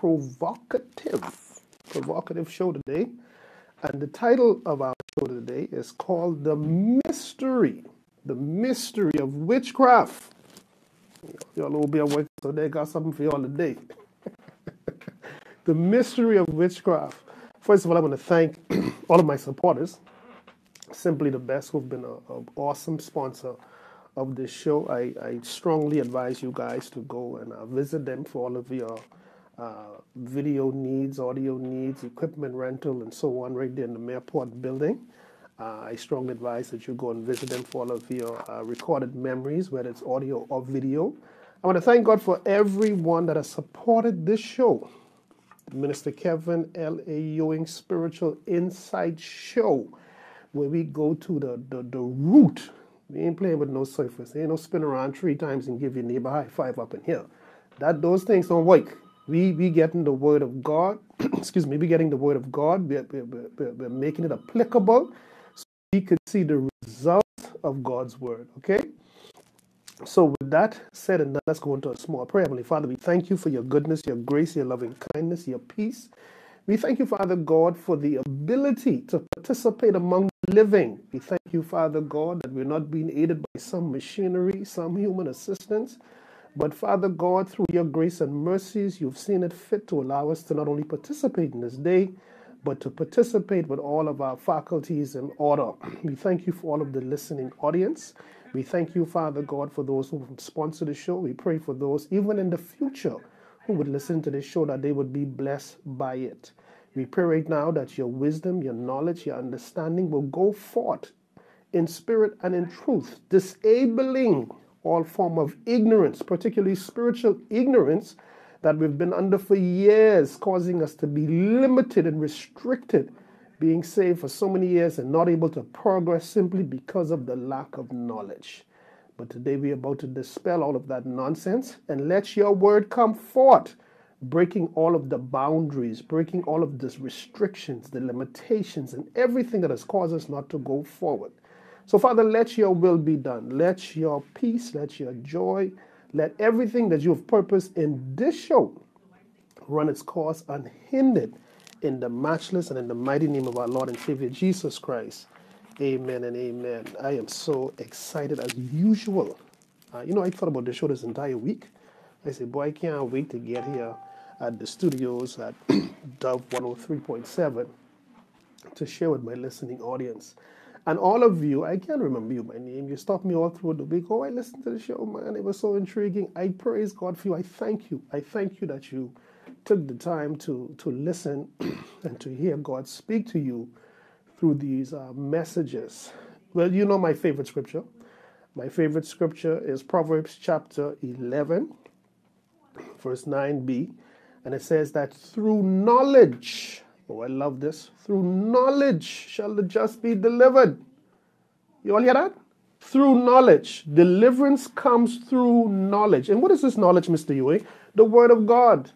provocative, provocative show today. And the title of our show today is called The Mystery, The Mystery of Witchcraft. Y'all will be awake, so they got something for y'all today. the mystery of witchcraft. First of all, I want to thank all of my supporters, Simply the Best, who've been an awesome sponsor of this show. I, I strongly advise you guys to go and uh, visit them for all of your uh, video needs, audio needs, equipment rental, and so on, right there in the Mayport building. Uh, I strongly advise that you go and visit them for all of your uh, recorded memories, whether it's audio or video. I want to thank God for everyone that has supported this show. Minister Kevin L.A. Ewing Spiritual Insight Show, where we go to the, the, the root. We ain't playing with no surface. Ain't no spin around three times and give your neighbor a high five up in here. That Those things don't work. We be getting the word of God. excuse me, we getting the word of God. We're, we're, we're making it applicable so we could see the result of God's word. Okay? So, with that said and done, let's go into a small prayer. Heavenly Father, we thank you for your goodness, your grace, your loving kindness, your peace. We thank you, Father God, for the ability to participate among the living. We thank you, Father God, that we're not being aided by some machinery, some human assistance. But Father God, through your grace and mercies, you've seen it fit to allow us to not only participate in this day, but to participate with all of our faculties in order. We thank you for all of the listening audience. We thank you, Father God, for those who sponsor the show. We pray for those, even in the future, who would listen to this show, that they would be blessed by it. We pray right now that your wisdom, your knowledge, your understanding will go forth in spirit and in truth, disabling all form of ignorance, particularly spiritual ignorance that we've been under for years, causing us to be limited and restricted, being saved for so many years and not able to progress simply because of the lack of knowledge. But today we're about to dispel all of that nonsense and let your word come forth, breaking all of the boundaries, breaking all of the restrictions, the limitations, and everything that has caused us not to go forward. So, Father, let your will be done. Let your peace, let your joy, let everything that you have purposed in this show run its course unhindered in the matchless and in the mighty name of our Lord and Savior Jesus Christ. Amen and amen. I am so excited as usual. Uh, you know, I thought about the show this entire week. I said, boy, I can't wait to get here at the studios at Dove 103.7 to share with my listening audience. And all of you, I can't remember you by name. You stopped me all through the week. Oh, I listened to the show, man. It was so intriguing. I praise God for you. I thank you. I thank you that you took the time to to listen and to hear God speak to you through these uh, messages. Well, you know my favorite scripture. My favorite scripture is Proverbs chapter 11, verse 9b. And it says that through knowledge, Oh, I love this. Through knowledge shall the just be delivered. You all hear that? Through knowledge. Deliverance comes through knowledge. And what is this knowledge, Mr. Ewing? The Word of God.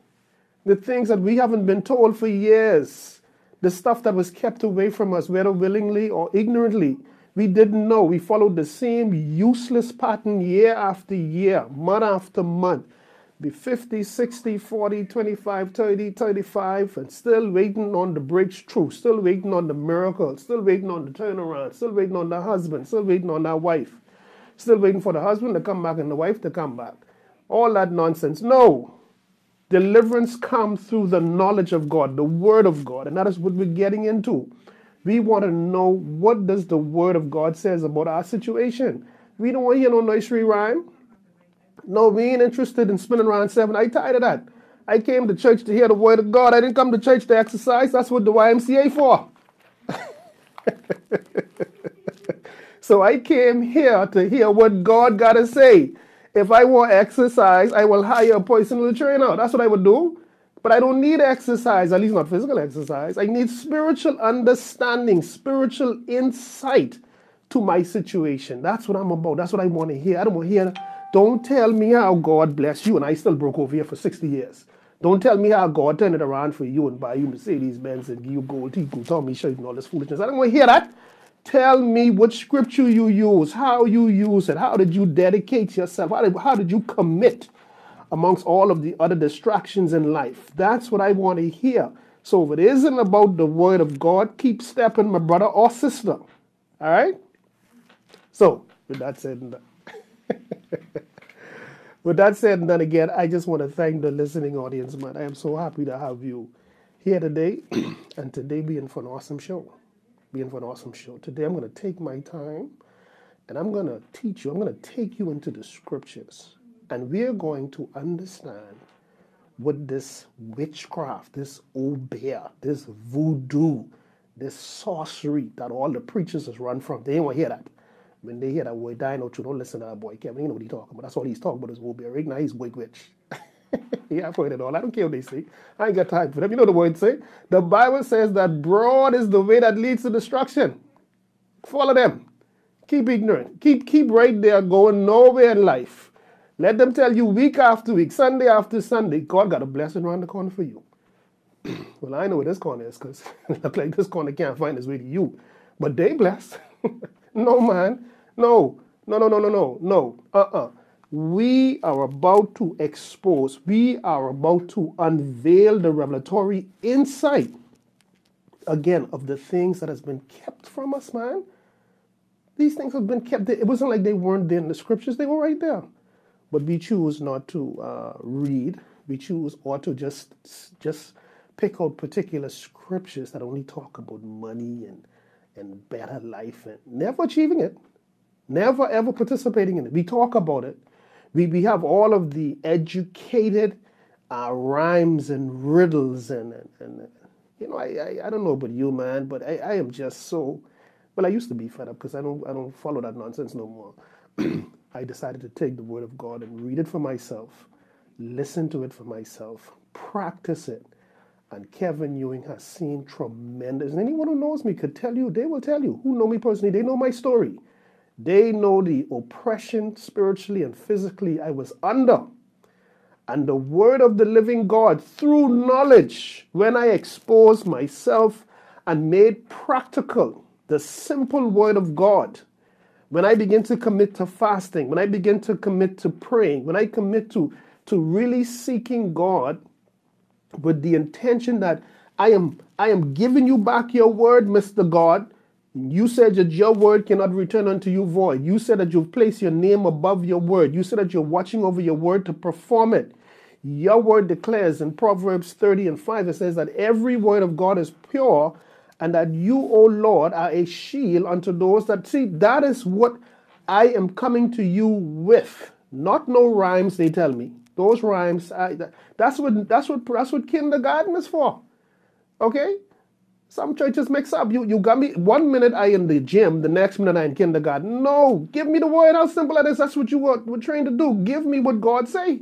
The things that we haven't been told for years. The stuff that was kept away from us, whether willingly or ignorantly. We didn't know. We followed the same useless pattern year after year, month after month be 50, 60, 40, 25, 30, 35, and still waiting on the breakthrough, still waiting on the miracle, still waiting on the turnaround, still waiting on the husband, still waiting on that wife, still waiting for the husband to come back and the wife to come back. All that nonsense. No. Deliverance comes through the knowledge of God, the Word of God, and that is what we're getting into. We want to know what does the Word of God says about our situation. We don't want to hear no nursery rhyme. No, we ain't interested in spinning around seven. I tired of that. I came to church to hear the word of God. I didn't come to church to exercise. That's what the YMCA for. so I came here to hear what God got to say. If I want exercise, I will hire a personal trainer. That's what I would do. But I don't need exercise, at least not physical exercise. I need spiritual understanding, spiritual insight to my situation. That's what I'm about. That's what I want to hear. I don't want to hear don't tell me how God bless you and I still broke over here for 60 years. Don't tell me how God turned it around for you and buy you Mercedes Benz and give you gold teeth and Tommy shirt and all this foolishness. I don't want to hear that. Tell me what scripture you use, how you use it, how did you dedicate yourself, how did, how did you commit amongst all of the other distractions in life. That's what I want to hear. So if it isn't about the word of God, keep stepping, my brother or sister. All right? So, with that said. with that said and done again, I just want to thank the listening audience, man. I am so happy to have you here today and today being for an awesome show. Being for an awesome show. Today I'm going to take my time and I'm going to teach you, I'm going to take you into the scriptures and we're going to understand what this witchcraft, this obeah, this voodoo, this sorcery that all the preachers has run from. They don't hear that. When they hear that word dino, you don't listen to that boy Kevin. You know what he's talking about. That's all he's talking about is obeah. Right now he's wig witch. yeah, I've heard it all. I don't care what they say. I ain't got time for them. You know the word say? The Bible says that broad is the way that leads to destruction. Follow them. Keep ignorant. Keep keep right there going nowhere in life. Let them tell you week after week, Sunday after Sunday, God got a blessing around the corner for you. well, I know where this corner is because it look like this corner can't find its way to you. But they blessed. no, man. No. No, no, no, no, no, no. Uh-uh. We are about to expose, we are about to unveil the revelatory insight again of the things that has been kept from us, man. These things have been kept. It wasn't like they weren't there in the scriptures, they were right there. But we choose not to uh, read. We choose or to just just pick out particular scriptures that only talk about money and and better life and never achieving it, never ever participating in it. We talk about it. We we have all of the educated uh, rhymes and riddles and, and, and you know I, I, I don't know about you man, but I, I am just so well I used to be fed up because I don't I don't follow that nonsense no more. I decided to take the Word of God and read it for myself, listen to it for myself, practice it. And Kevin Ewing has seen tremendous. And anyone who knows me could tell you, they will tell you, who know me personally, they know my story. They know the oppression spiritually and physically I was under. And the word of the living God through knowledge, when I exposed myself and made practical the simple word of God when I begin to commit to fasting, when I begin to commit to praying, when I commit to, to really seeking God with the intention that I am I am giving you back your word, Mr. God. You said that your word cannot return unto you void. You said that you've placed your name above your word. You said that you're watching over your word to perform it. Your word declares in Proverbs 30 and 5, it says that every word of God is pure and that you, O Lord, are a shield unto those that see. That is what I am coming to you with. Not no rhymes, they tell me. Those rhymes, I, that's what that's what that's what kindergarten is for. Okay? Some churches mix up. You you got me one minute I in the gym, the next minute I in kindergarten. No, give me the word. How simple that is. That's what you were, were trained to do. Give me what God say.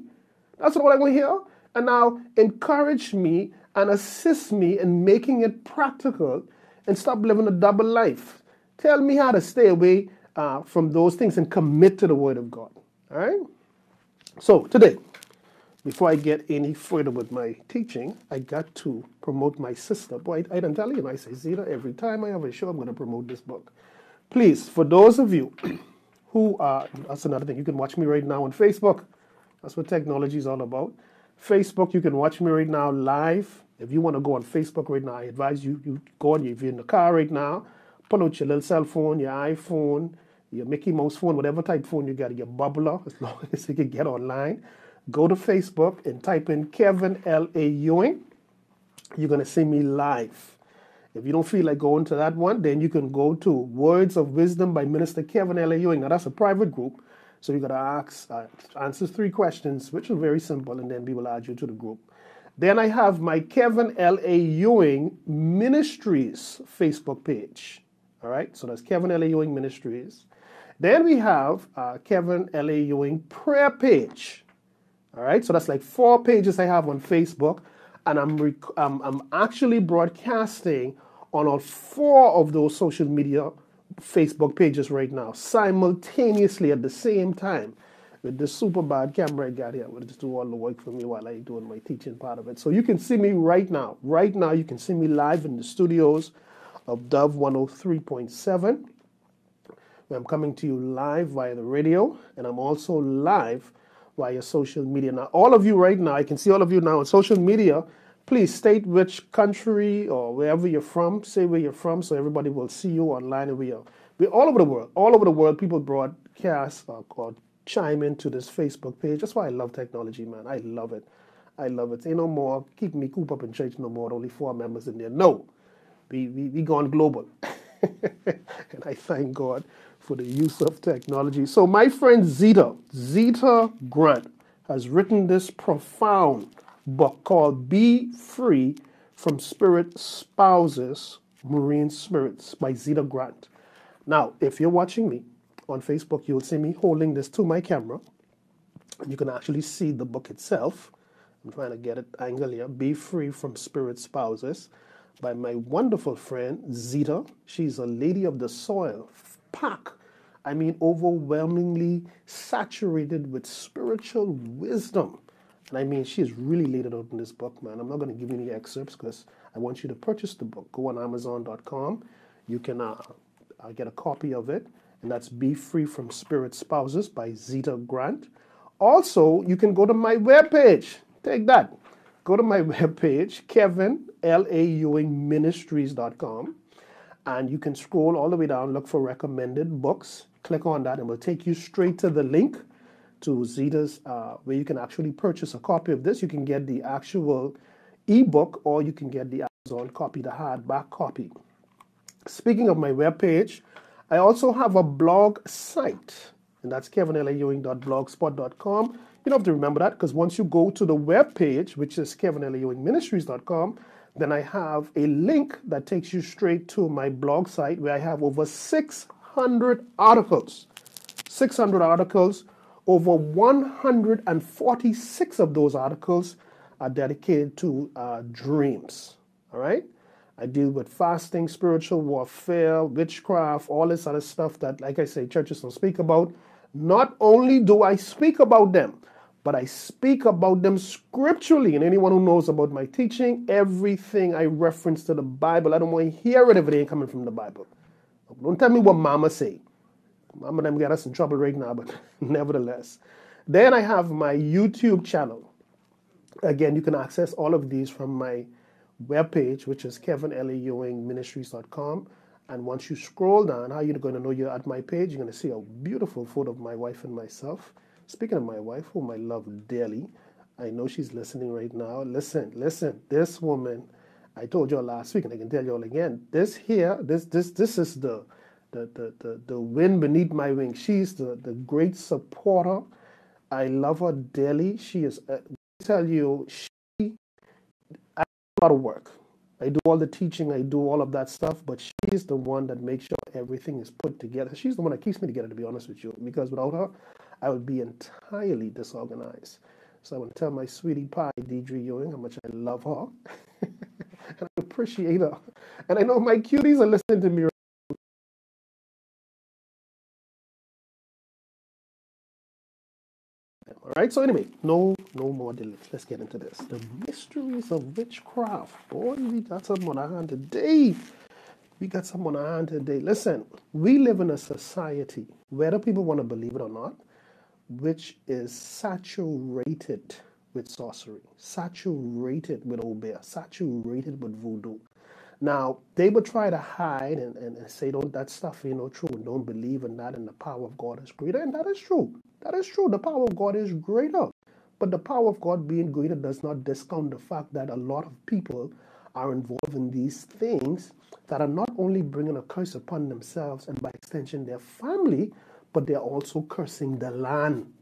That's what I want to hear. And now encourage me and assist me in making it practical and stop living a double life. Tell me how to stay away uh, from those things and commit to the Word of God. All right? So, today, before I get any further with my teaching, I got to promote my sister. Boy, I, I don't tell you, I say, Zeta, every time I have a show, I'm going to promote this book. Please, for those of you who are, that's another thing, you can watch me right now on Facebook. That's what technology is all about. Facebook, you can watch me right now live. If you want to go on Facebook right now, I advise you you go on. If you're in the car right now, pull out your little cell phone, your iPhone, your Mickey Mouse phone, whatever type phone you got, your bubbler, as long as you can get online. Go to Facebook and type in Kevin L A Ewing. You're gonna see me live. If you don't feel like going to that one, then you can go to Words of Wisdom by Minister Kevin L A Ewing. Now that's a private group. So you got to ask, uh, answer three questions, which are very simple, and then we will add you to the group. Then I have my Kevin L.A. Ewing Ministries Facebook page. All right, so that's Kevin L.A. Ewing Ministries. Then we have uh, Kevin L.A. Ewing prayer page. All right, so that's like four pages I have on Facebook, and I'm, rec- um, I'm actually broadcasting on all four of those social media Facebook pages right now simultaneously at the same time with this super bad camera I got here. I'm just do all the work for me while I doing my teaching part of it. So you can see me right now. Right now, you can see me live in the studios of Dove 103.7. I'm coming to you live via the radio, and I'm also live via social media. Now, all of you right now, I can see all of you now on social media. Please state which country or wherever you're from. Say where you're from so everybody will see you online and we are. We're all over the world. All over the world, people broadcast or, or chime into this Facebook page. That's why I love technology, man. I love it. I love it. Say no more. Keep me coop up in church no more. Only four members in there. No. We, we, we gone global. and I thank God for the use of technology. So, my friend Zeta, Zeta Grant, has written this profound book called Be Free from Spirit Spouses, Marine Spirits by Zeta Grant. Now, if you're watching me on Facebook, you'll see me holding this to my camera. And you can actually see the book itself. I'm trying to get it angle here. Be Free from Spirit Spouses by my wonderful friend Zeta. She's a lady of the soil, pack. I mean, overwhelmingly saturated with spiritual wisdom. And I mean, she's really laid it out in this book, man. I'm not going to give you any excerpts because I want you to purchase the book. Go on Amazon.com. You can uh, uh, get a copy of it, and that's Be Free from Spirit Spouses by Zeta Grant. Also, you can go to my webpage. Take that. Go to my webpage, Kevin, L-A Ewing Ministries.com, and you can scroll all the way down, look for recommended books. Click on that, and we'll take you straight to the link to Zeta's, uh, where you can actually purchase a copy of this. You can get the actual ebook, or you can get the Amazon copy, the hardback copy. Speaking of my webpage, I also have a blog site, and that's kevinlaewing.blogspot.com. You don't have to remember that because once you go to the web page, which is kevinlaewingministries.com, then I have a link that takes you straight to my blog site where I have over 600 articles. 600 articles over 146 of those articles are dedicated to uh, dreams. All right? I deal with fasting, spiritual warfare, witchcraft, all this other stuff that, like I say, churches don't speak about. Not only do I speak about them, but I speak about them scripturally. And anyone who knows about my teaching, everything I reference to the Bible, I don't want to hear it if it ain't coming from the Bible. Don't tell me what mama say. Mama them get us in trouble right now, but nevertheless. Then I have my YouTube channel. Again, you can access all of these from my webpage, which is kevinlaewingministries.com. And once you scroll down, how you're going to know you're at my page, you're going to see a beautiful photo of my wife and myself. Speaking of my wife, whom I love dearly, I know she's listening right now. Listen, listen, this woman, I told you all last week, and I can tell you all again, this here, this this this is the the, the, the, the wind beneath my wing. She's the, the great supporter. I love her dearly. She is, uh, I tell you, she, I do a lot of work. I do all the teaching, I do all of that stuff, but she's the one that makes sure everything is put together. She's the one that keeps me together, to be honest with you, because without her, I would be entirely disorganized. So I want to tell my sweetie pie, Deidre Ewing, how much I love her and I appreciate her. And I know my cuties are listening to me All right. So anyway, no, no more delays. Let's get into this. The mysteries of witchcraft. Boy, we got something on our hand today. We got something on our hand today. Listen, we live in a society, whether people want to believe it or not, which is saturated with sorcery, saturated with obeah, saturated with voodoo. Now, they would try to hide and, and, and say, don't that stuff you know true, and don't believe in that, and the power of God is greater. And that is true. That is true. The power of God is greater. But the power of God being greater does not discount the fact that a lot of people are involved in these things that are not only bringing a curse upon themselves and by extension their family, but they're also cursing the land.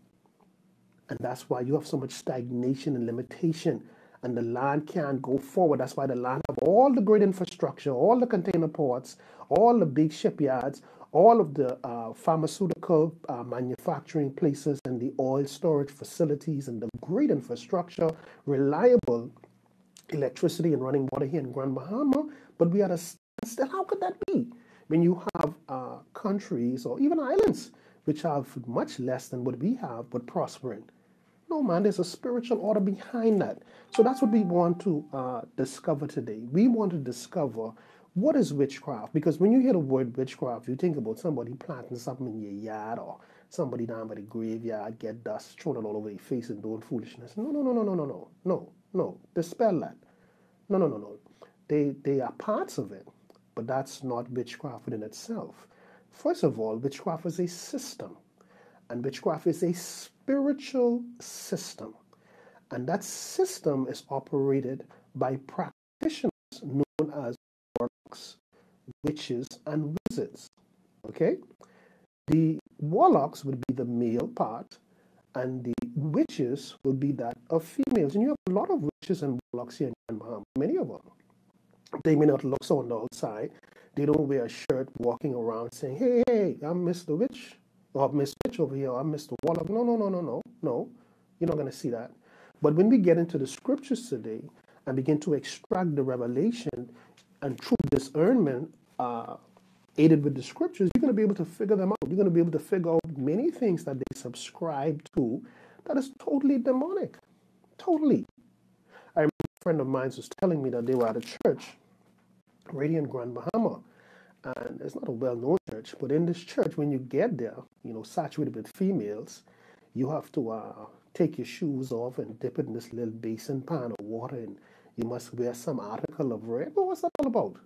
And that's why you have so much stagnation and limitation and the land can't go forward. That's why the land have all the great infrastructure, all the container ports, all the big shipyards, all of the uh, pharmaceutical uh, manufacturing places and the oil storage facilities and the great infrastructure, reliable electricity and running water here in Grand Bahama, but we are a still. How could that be? When you have uh, countries or even islands which have much less than what we have but prospering. No, man, there's a spiritual order behind that. So that's what we want to uh, discover today. We want to discover what is witchcraft. Because when you hear the word witchcraft, you think about somebody planting something in your yard or somebody down by the graveyard get dust thrown all over their face and doing foolishness. No, no, no, no, no, no, no, no, no. Dispel that. No, no, no, no. They they are parts of it, but that's not witchcraft within itself. First of all, witchcraft is a system, and witchcraft is a spiritual system, and that system is operated by practitioners known as warlocks, witches, and wizards. Okay, the warlocks would be the male part, and the witches would be that of females. And you have a lot of witches and warlocks here in Bahamas, many of them. They may not look so on the outside. They don't wear a shirt walking around saying, hey, hey, I'm Mr. Witch, or Miss Witch over here, or I'm Mr. Warlock. No, no, no, no, no, no. You're not going to see that. But when we get into the scriptures today and begin to extract the revelation and through discernment, uh, aided with the scriptures, you're going to be able to figure them out. You're going to be able to figure out many things that they subscribe to that is totally demonic. Totally. I remember a friend of mine was telling me that they were at a church, Radiant Grand Bahama, and it's not a well-known church, but in this church, when you get there, you know, saturated with females, you have to uh, take your shoes off and dip it in this little basin pan of water, and you must wear some article of red. But what's that all about?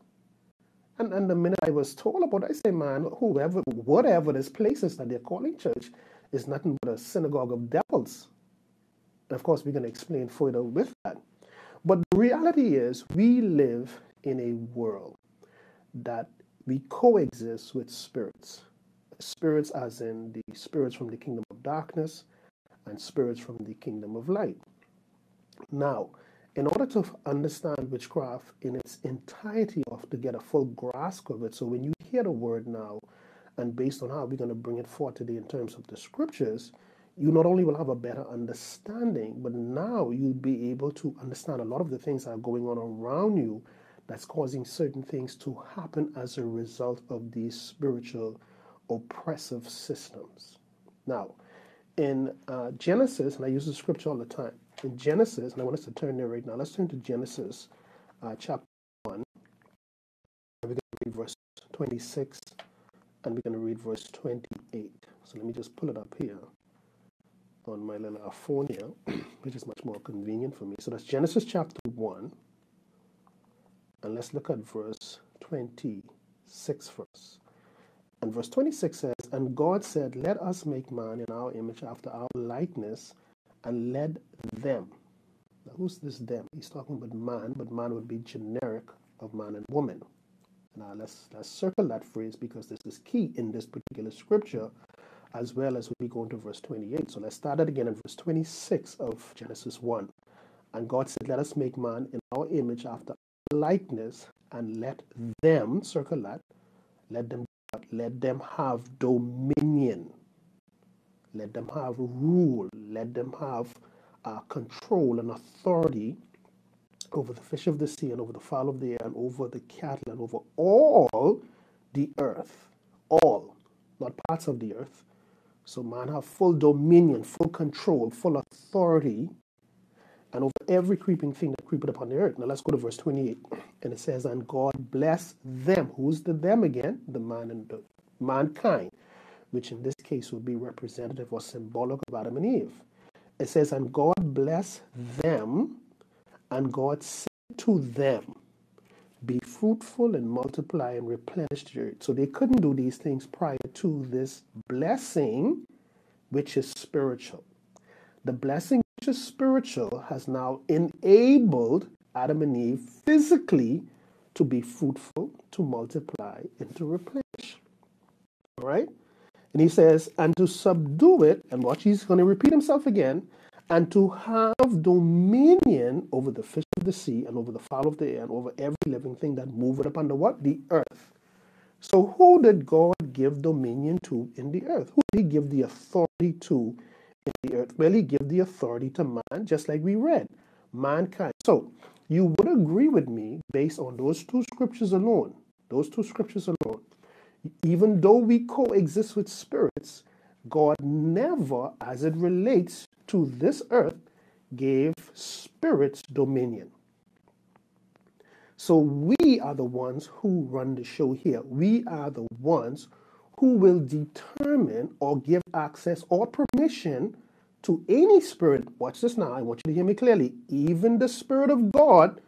And, and the minute I was told about it, I say, man, whoever, whatever this place is that they're calling church is nothing but a synagogue of devils. And of course, we're going to explain further with that. But the reality is, we live in a world that we coexist with spirits. Spirits, as in the spirits from the kingdom of darkness and spirits from the kingdom of light. Now, in order to understand witchcraft in its entirety, of to get a full grasp of it, so when you hear the word now, and based on how we're going to bring it forth today in terms of the scriptures, you not only will have a better understanding, but now you'll be able to understand a lot of the things that are going on around you that's causing certain things to happen as a result of these spiritual oppressive systems. Now, in uh, Genesis, and I use the scripture all the time, in Genesis, and I want us to turn there right now. Let's turn to Genesis uh, chapter 1. We're going to read verse 26 and we're going to read verse 28. So let me just pull it up here on my little phone here, which is much more convenient for me. So that's Genesis chapter 1. And let's look at verse 26 first. And verse 26 says, And God said, Let us make man in our image after our likeness, and let them. Now, who's this them? He's talking about man, but man would be generic of man and woman. Now let's let's circle that phrase because this is key in this particular scripture, as well as we go into verse 28. So let's start it again in verse 26 of Genesis 1. And God said, Let us make man in our image after likeness, and let them, circle that, let them let them have dominion. Let them have rule. Let them have uh, control and authority over the fish of the sea and over the fowl of the air and over the cattle and over all the earth. All, not parts of the earth. So man have full dominion, full control, full authority, every creeping thing that creepeth upon the earth. Now let's go to verse 28. And it says, And God bless them. Who's the them again? The man and the mankind, which in this case would be representative or symbolic of Adam and Eve. It says, And God bless them and God said to them, Be fruitful and multiply and replenish the earth. So they couldn't do these things prior to this blessing, which is spiritual. The blessing, is spiritual, has now enabled Adam and Eve physically to be fruitful, to multiply, and to replenish. All right? And he says, and to subdue it, and watch, he's going to repeat himself again, and to have dominion over the fish of the sea and over the fowl of the air and over every living thing that moveth upon the what? The earth. So who did God give dominion to in the earth? Who did he give the authority to in the earth? Well, he gave the authority to man, just like we read. Mankind. So you would agree with me based on those two scriptures alone, those two scriptures alone, even though we coexist with spirits, God never, as it relates to this earth, gave spirits dominion. So we are the ones who run the show here. We are the ones who will determine or give access or permission to any spirit. Watch this now. I want you to hear me clearly. Even the Spirit of God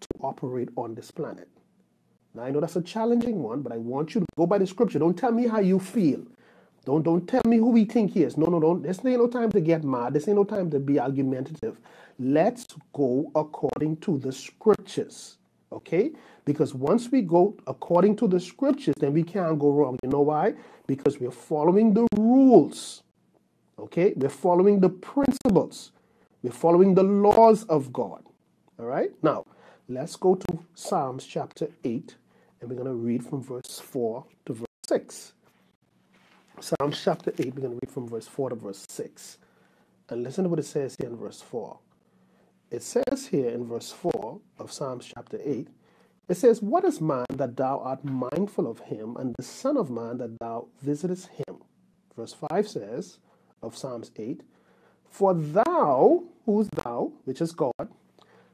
to operate on this planet. Now I know that's a challenging one, but I want you to go by the scripture. Don't tell me how you feel. Don't don't tell me who we think he is. No, no, no. This ain't no time to get mad. This ain't no time to be argumentative. Let's go according to the scriptures. Okay? Because once we go according to the scriptures, then we can't go wrong. You know why? Because we're following the rules. Okay? We're following the principles. We're following the laws of God. All right? Now, let's go to Psalms chapter 8, and we're going to read from verse 4 to verse 6. Psalms chapter 8, we're going to read from verse 4 to verse 6. And listen to what it says here in verse 4. It says here in verse 4 of Psalms chapter 8, it says, What is man that thou art mindful of him, and the Son of Man that thou visitest him? Verse 5 says of Psalms 8, For thou, who's thou, which is God,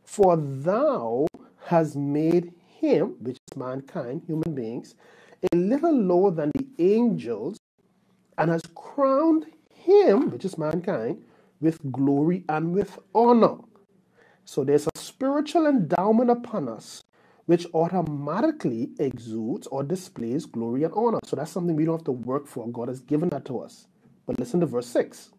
for thou has made him, which is mankind, human beings, a little lower than the angels, and has crowned him, which is mankind, with glory and with honor. So there's a spiritual endowment upon us which automatically exudes or displays glory and honor. So that's something we don't have to work for. God has given that to us. But listen to verse 6.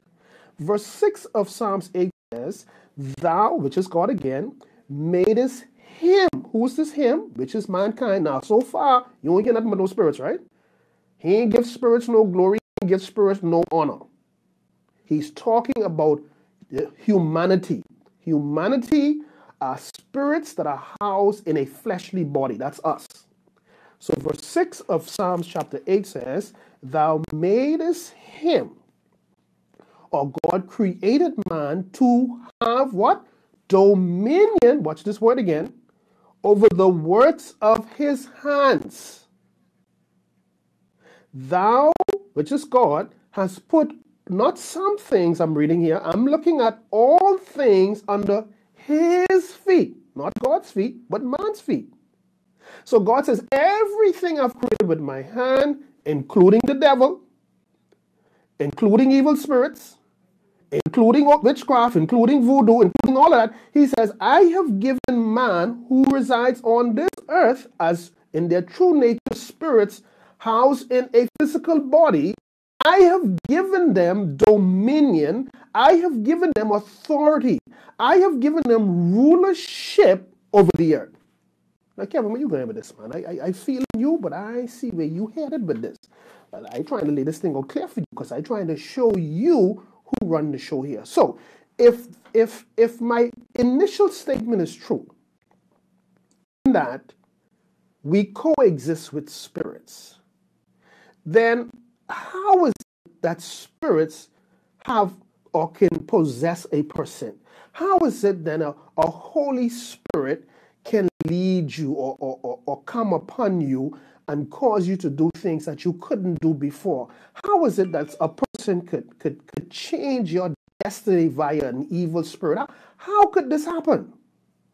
Verse 6 of Psalms 8 says, Thou, which is God again, madest him. Who's this him? Which is mankind. Now, so far, you ain't get nothing but no spirits, right? He ain't give spirits no glory, he ain't give spirits no honor. He's talking about humanity. Humanity are spirits that are housed in a fleshly body. That's us. So, verse 6 of Psalms chapter 8 says, Thou madest him, or God created man to have what? Dominion, watch this word again, over the works of his hands. Thou, which is God, has put not some things I'm reading here, I'm looking at all things under his feet, not God's feet, but man's feet. So God says, Everything I've created with my hand, including the devil, including evil spirits, including witchcraft, including voodoo, including all of that, he says, I have given man who resides on this earth as in their true nature spirits housed in a physical body I have given them dominion. I have given them authority. I have given them rulership over the earth. Now, Kevin, where you going with this, man? I, I, I feel you, but I see where you headed with this. But I trying to lay this thing out clear for you because I trying to show you who run the show here. So, if if if my initial statement is true, that we coexist with spirits, then how is it that spirits have or can possess a person? How is it then a, a Holy Spirit can lead you or, or, or, or come upon you and cause you to do things that you couldn't do before? How is it that a person could, could, could change your destiny via an evil spirit? How, how could this happen?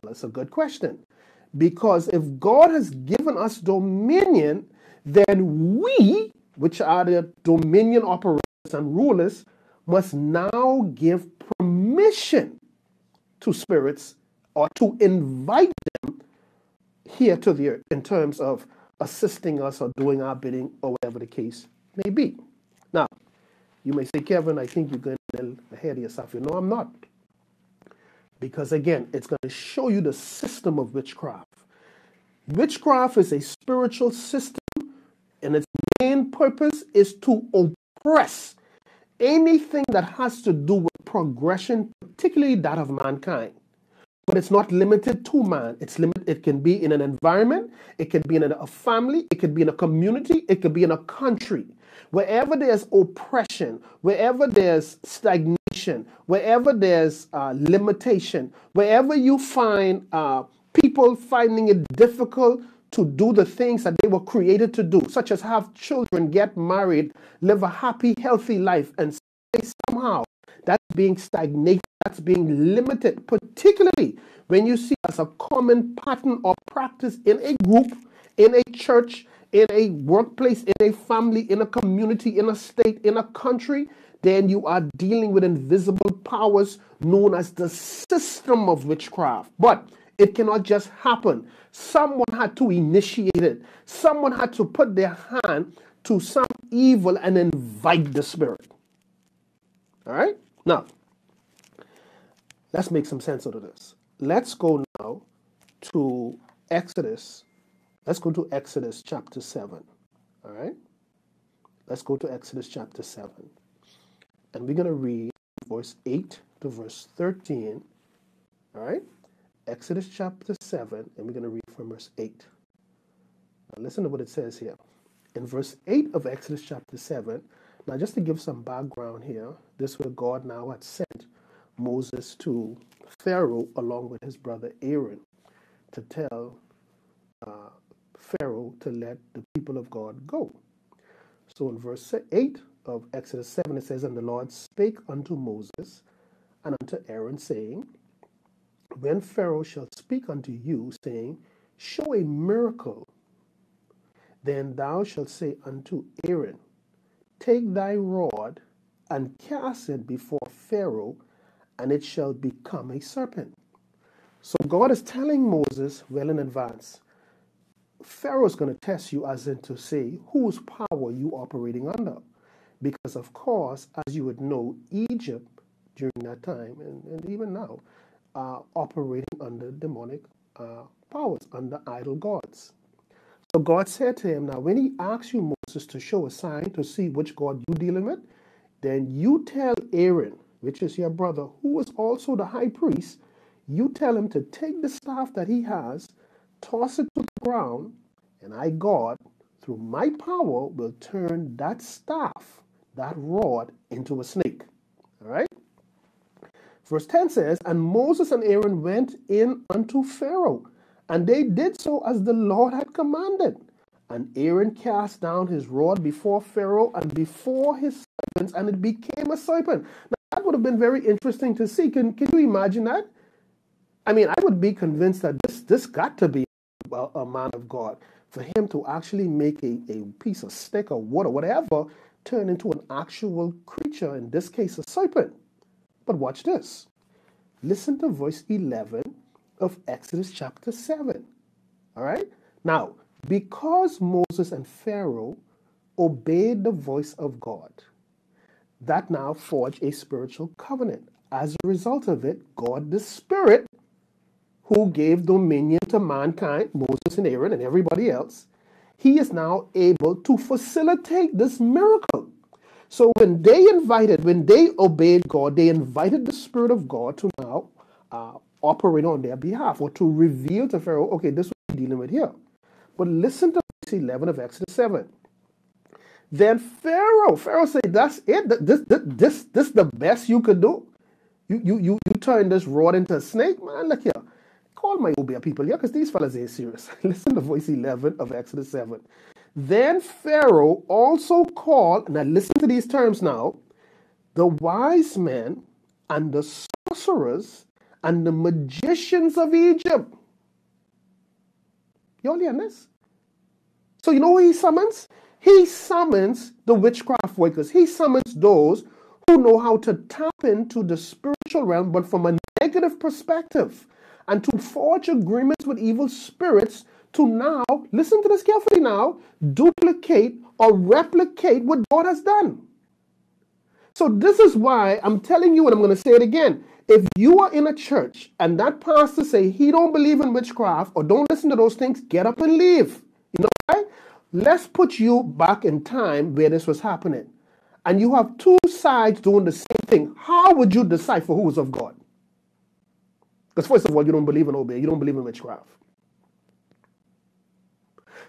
That's a good question. Because if God has given us dominion, then we which are the dominion operators and rulers, must now give permission to spirits or to invite them here to the earth in terms of assisting us or doing our bidding or whatever the case may be. Now, you may say, Kevin, I think you're going a little ahead of yourself. You know, I'm not. Because again, it's going to show you the system of witchcraft. Witchcraft is a spiritual system and its main purpose is to oppress anything that has to do with progression, particularly that of mankind. But it's not limited to man. It's limit. It can be in an environment. It can be in a family. It could be in a community. It could be in a country. Wherever there's oppression, wherever there's stagnation, wherever there's uh, limitation, wherever you find uh, people finding it difficult to do the things that they were created to do, such as have children, get married, live a happy, healthy life, and somehow that's being stagnated, that's being limited, particularly when you see as a common pattern or practice in a group, in a church, in a workplace, in a family, in a community, in a state, in a country, then you are dealing with invisible powers known as the system of witchcraft. But it cannot just happen. Someone had to initiate it, someone had to put their hand to some evil and invite the spirit. All right? Now, let's make some sense out of this. Let's go now to Exodus. Let's go to Exodus chapter 7. All right? Let's go to Exodus chapter 7. And we're going to read verse 8 to verse 13. All right? Exodus chapter 7, and we're going to read from verse 8. Now, listen to what it says here. In verse 8 of Exodus chapter 7, now just to give some background here, this where God now had sent Moses to Pharaoh along with his brother Aaron to tell uh, Pharaoh to let the people of God go. So in verse 8 of Exodus 7, it says, And the Lord spake unto Moses and unto Aaron, saying, When Pharaoh shall speak unto you, saying, Show a miracle, then thou shalt say unto Aaron, Take thy rod and cast it before Pharaoh, and it shall become a serpent. So God is telling Moses well in advance, Pharaoh is going to test you as in to say whose power you operating under. Because of course, as you would know, Egypt during that time and, and even now are operating under demonic uh, powers, under idol gods. So God said to him, Now when he asks you, Moses, to show a sign to see which God you're dealing with, then you tell Aaron, which is your brother, who is also the high priest, you tell him to take the staff that he has, toss it to the ground, and I, God, through my power, will turn that staff, that rod, into a snake. All right? Verse 10 says, And Moses and Aaron went in unto Pharaoh, and they did so as the Lord had commanded. And Aaron cast down his rod before Pharaoh and before his servants, and it became a serpent. Now, that would have been very interesting to see. Can, can you imagine that? I mean, I would be convinced that this, this got to be a, a man of God. For him to actually make a, a piece of stick or wood or whatever turn into an actual creature, in this case, a serpent. But watch this. Listen to verse 11 of Exodus chapter 7. All right? Now, because Moses and Pharaoh obeyed the voice of God, that now forged a spiritual covenant. As a result of it, God the Spirit, who gave dominion to mankind, Moses and Aaron and everybody else, he is now able to facilitate this miracle. So when they invited, when they obeyed God, they invited the Spirit of God to now uh, operate on their behalf or to reveal to Pharaoh, okay, this is what we're dealing with here. But listen to verse 11 of Exodus 7. Then Pharaoh, Pharaoh said, that's it. This, this, this, this is the best you could do. You, you, you, you turn this rod into a snake? Man, look here. Call my Obeah people here because these fellas ain't serious. listen to verse 11 of Exodus 7. Then Pharaoh also called, now listen to these terms now, the wise men and the sorcerers and the magicians of Egypt. You all hear this? So you know who he summons? He summons the witchcraft workers. He summons those who know how to tap into the spiritual realm, but from a negative perspective, and to forge agreements with evil spirits to now, listen to this carefully now, duplicate or replicate what God has done. So this is why I'm telling you, and I'm going to say it again. If you are in a church and that pastor say he don't believe in witchcraft or don't listen to those things, get up and leave. You know why? Let's put you back in time where this was happening. And you have two sides doing the same thing. How would you decipher who is of God? Because first of all, you don't believe in Obeah, you don't believe in witchcraft.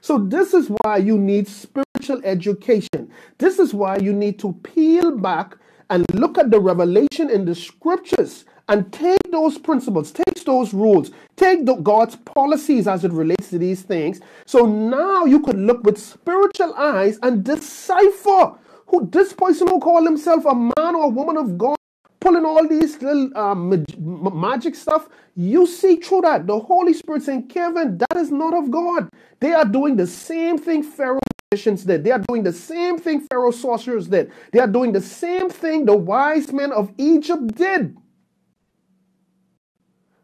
So, this is why you need spiritual education. This is why you need to peel back and look at the revelation in the scriptures and take those principles, take those rules, take the, God's policies as it relates to these things. So now you could look with spiritual eyes and decipher who this person who call himself a man or a woman of God pulling all these little uh, mag- magic stuff. You see through that. The Holy Spirit saying, Kevin, that is not of God. They are doing the same thing Pharaoh magicians did. They are doing the same thing Pharaoh sorcerers did. They are doing the same thing the wise men of Egypt did.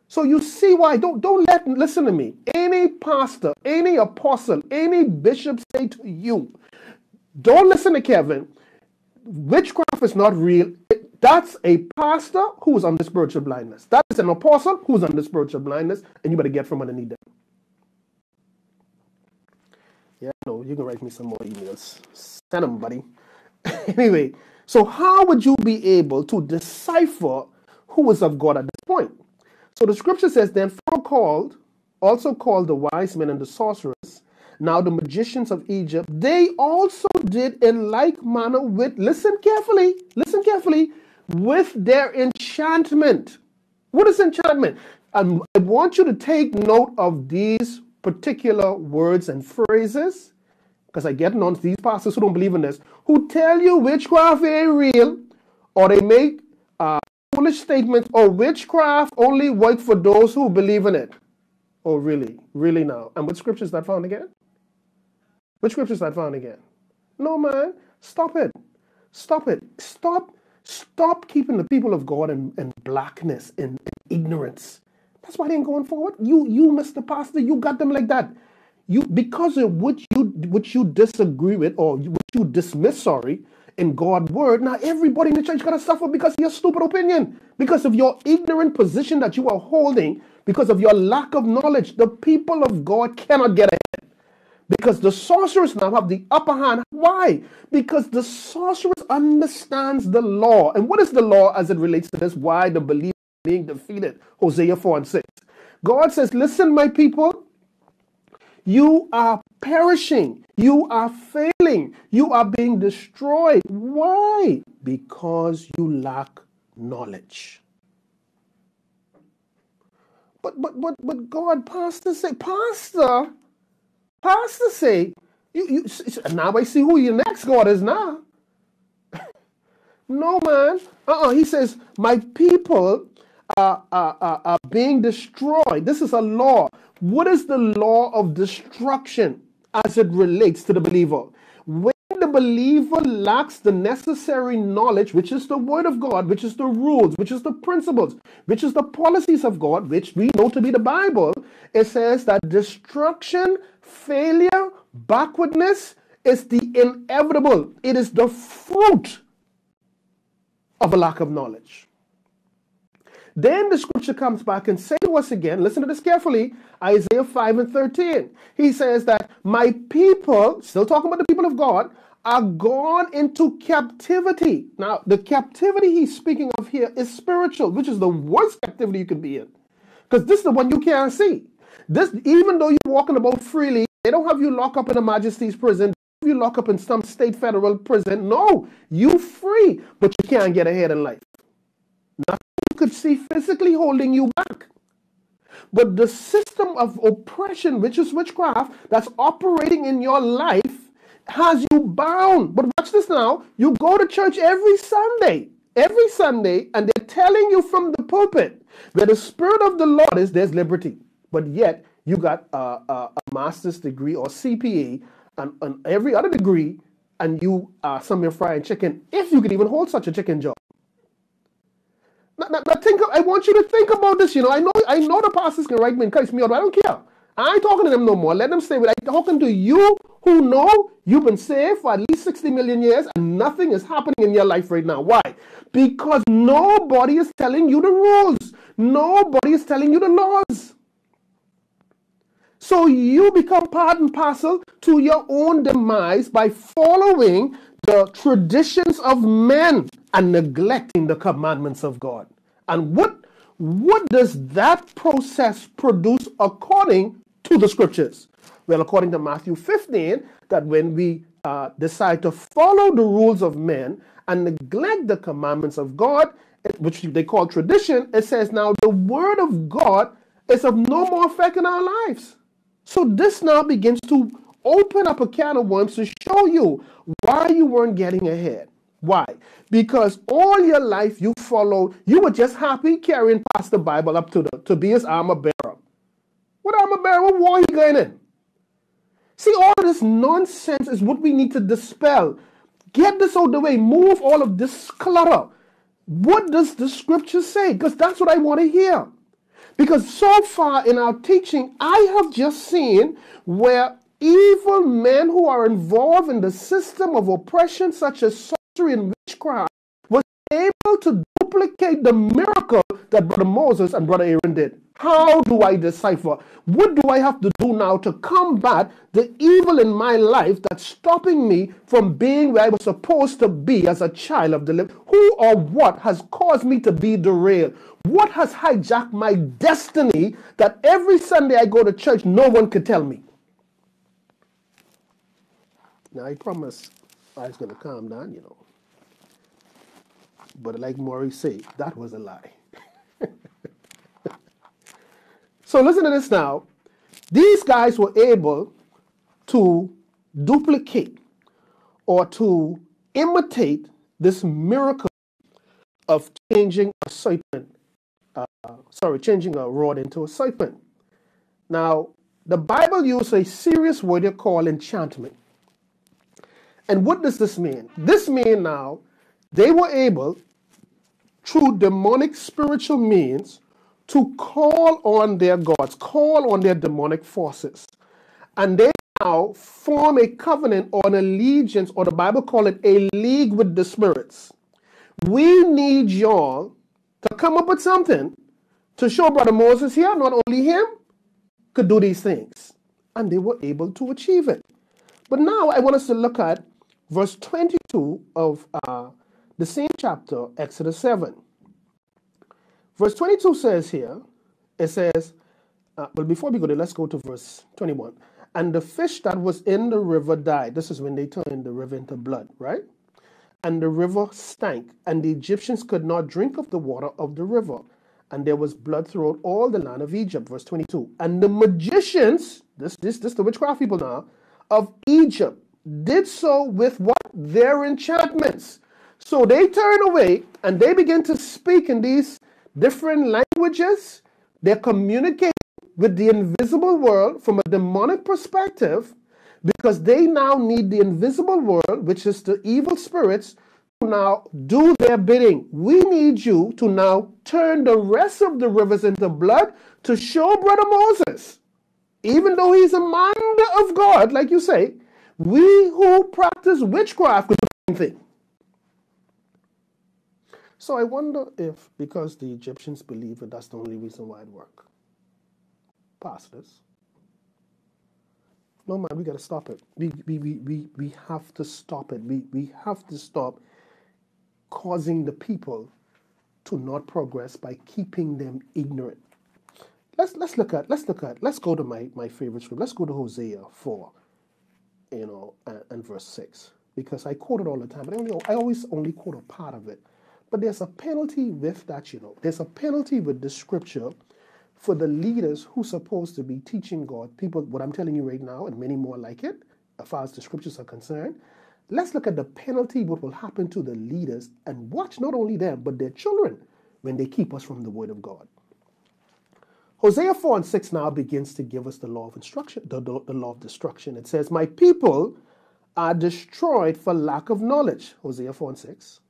So you see why don't don't let listen to me. Any pastor, any apostle, any bishop say to you, don't listen to Kevin. Witchcraft is not real. That's a pastor who's under spiritual blindness. That is an apostle who's under spiritual blindness, and you better get from underneath them. Yeah, no, you can write me some more emails. Send them, buddy. anyway, so how would you be able to decipher who is of God at this point? So the scripture says, Then Pharaoh called, also called the wise men and the sorcerers, now the magicians of Egypt, they also did in like manner with, listen carefully, listen carefully, with their enchantment. What is enchantment? Um, I want you to take note of these particular words and phrases, because I get on these pastors who don't believe in this, who tell you witchcraft ain't real, or they make uh, foolish statements, or witchcraft only work for those who believe in it. Oh, really? Really now? And what scripture is that found again? Which scripture is that found again? No, man. Stop it. Stop it. Stop. Stop keeping the people of God in, in blackness, in, in ignorance. That's why they ain't going forward. You, you, Mr. Pastor, you got them like that. You because of what you what you disagree with or what you dismiss, sorry, in God's word. Now everybody in the church gotta suffer because of your stupid opinion, because of your ignorant position that you are holding, because of your lack of knowledge. The people of God cannot get ahead. Because the sorcerers now have the upper hand. Why? Because the sorcerers understands the law. And what is the law as it relates to this? Why the believer being defeated? Hosea 4 and 6. God says, Listen, my people, you are perishing. You are failing. You are being destroyed. Why? Because you lack knowledge. But but but but God, Pastor say, Pastor, Pastor say, you, you now I see who your next God is now. no man. Uh-uh. He says, My people are, are, are, are being destroyed. This is a law. What is the law of destruction as it relates to the believer? When the believer lacks the necessary knowledge, which is the word of God, which is the rules, which is the principles, which is the policies of God, which we know to be the Bible, it says that destruction, failure, backwardness is the inevitable. It is the fruit of a lack of knowledge. Then the scripture comes back and say to us again, listen to this carefully, Isaiah 5 and 13. He says that my people, still talking about the people of God, are gone into captivity. Now, the captivity he's speaking of here is spiritual, which is the worst captivity you can be in. Because this is the one you can't see. This, even though you're walking about freely, they don't have you locked up in a majesty's prison. You lock up in some state federal prison. No, you free, but you can't get ahead in life. Nothing could see physically holding you back. But the system of oppression, which is witchcraft, that's operating in your life, has you bound. But watch this now. You go to church every Sunday, every Sunday, and they're telling you from the pulpit where the Spirit of the Lord is, there's liberty. But yet, you got a, a, a master's degree or CPA and, and every other degree, and you are some frying chicken, if you could even hold such a chicken job. Now, now, now, think. I want you to think about this. You know, I know, I know the pastors can write me and curse me out, but I don't care. I ain't talking to them no more. Let them stay with. I'm talking to you who know you've been saved for at least 60 million years and nothing is happening in your life right now. Why? Because nobody is telling you the rules. Nobody is telling you the laws. So you become part and parcel to your own demise by following the traditions of men and neglecting the commandments of God. And what what does that process produce according to the scriptures? Well, according to Matthew 15, that when we uh, decide to follow the rules of men and neglect the commandments of God, which they call tradition, it says now the word of God is of no more effect in our lives. So this now begins to open up a can of worms to show you why you weren't getting ahead. Why? Because all your life you followed, you were just happy carrying past the Bible up to the to be his armor bearer. What armor bearer? What war he going in? See, all this nonsense is what we need to dispel. Get this out of the way. Move all of this clutter. What does the scripture say? Because that's what I want to hear. Because so far in our teaching, I have just seen where evil men who are involved in the system of oppression, such as sorcery and witchcraft, was able to duplicate the miracle that Brother Moses and Brother Aaron did. How do I decipher? What do I have to do now to combat the evil in my life that's stopping me from being where I was supposed to be as a child of the living? Who or what has caused me to be derailed? What has hijacked my destiny that every Sunday I go to church, no one could tell me? Now, I promise I was going to calm down, you know. But like Maurice said, that was a lie. So listen to this now. These guys were able to duplicate or to imitate this miracle of changing a serpent, sorry, changing a rod into a serpent. Now, the Bible uses a serious word they call enchantment. And what does this mean? This means now they were able, through demonic spiritual means, to call on their gods, call on their demonic forces. And they now form a covenant or an allegiance, or the Bible call it a league with the spirits. We need y'all to come up with something to show Brother Moses here, not only him, could do these things. And they were able to achieve it. But now I want us to look at verse 22 of uh, the same chapter, Exodus 7. Verse 22 says here, it says, uh, but before we go there, let's go to verse 21. And the fish that was in the river died. This is when they turned the river into blood, right? And the river stank, and the Egyptians could not drink of the water of the river. And there was blood throughout all the land of Egypt. Verse 22. And the magicians, this, this, this, the witchcraft people now, of Egypt did so with what? Their enchantments. So they turn away and they begin to speak in these different languages. They're communicating with the invisible world from a demonic perspective because they now need the invisible world, which is the evil spirits, now do their bidding. We need you to now turn the rest of the rivers into blood to show Brother Moses, even though he's a man of God, like you say, we who practice witchcraft could do the same thing. So I wonder if, because the Egyptians believe that that's the only reason why it worked. Pastors. No, man, we got to stop it. We, we, we, we, we have to stop it. We, we have to stop causing the people to not progress by keeping them ignorant. Let's, let's look at, let's look at, let's go to my, my favorite script. Let's go to Hosea 4, you know, and, and verse 6. Because I quote it all the time, but I, only, I always only quote a part of it. But there's a penalty with that, you know. There's a penalty with the scripture for the leaders who's supposed to be teaching God. People, what I'm telling you right now, and many more like it, as far as the scriptures are concerned. Let's look at the penalty, what will happen to the leaders, and watch not only them, but their children when they keep us from the word of God. Hosea 4 and 6 now begins to give us the law of instruction, the, the, the law of destruction. It says, My people are destroyed for lack of knowledge. Hosea 4 and 6.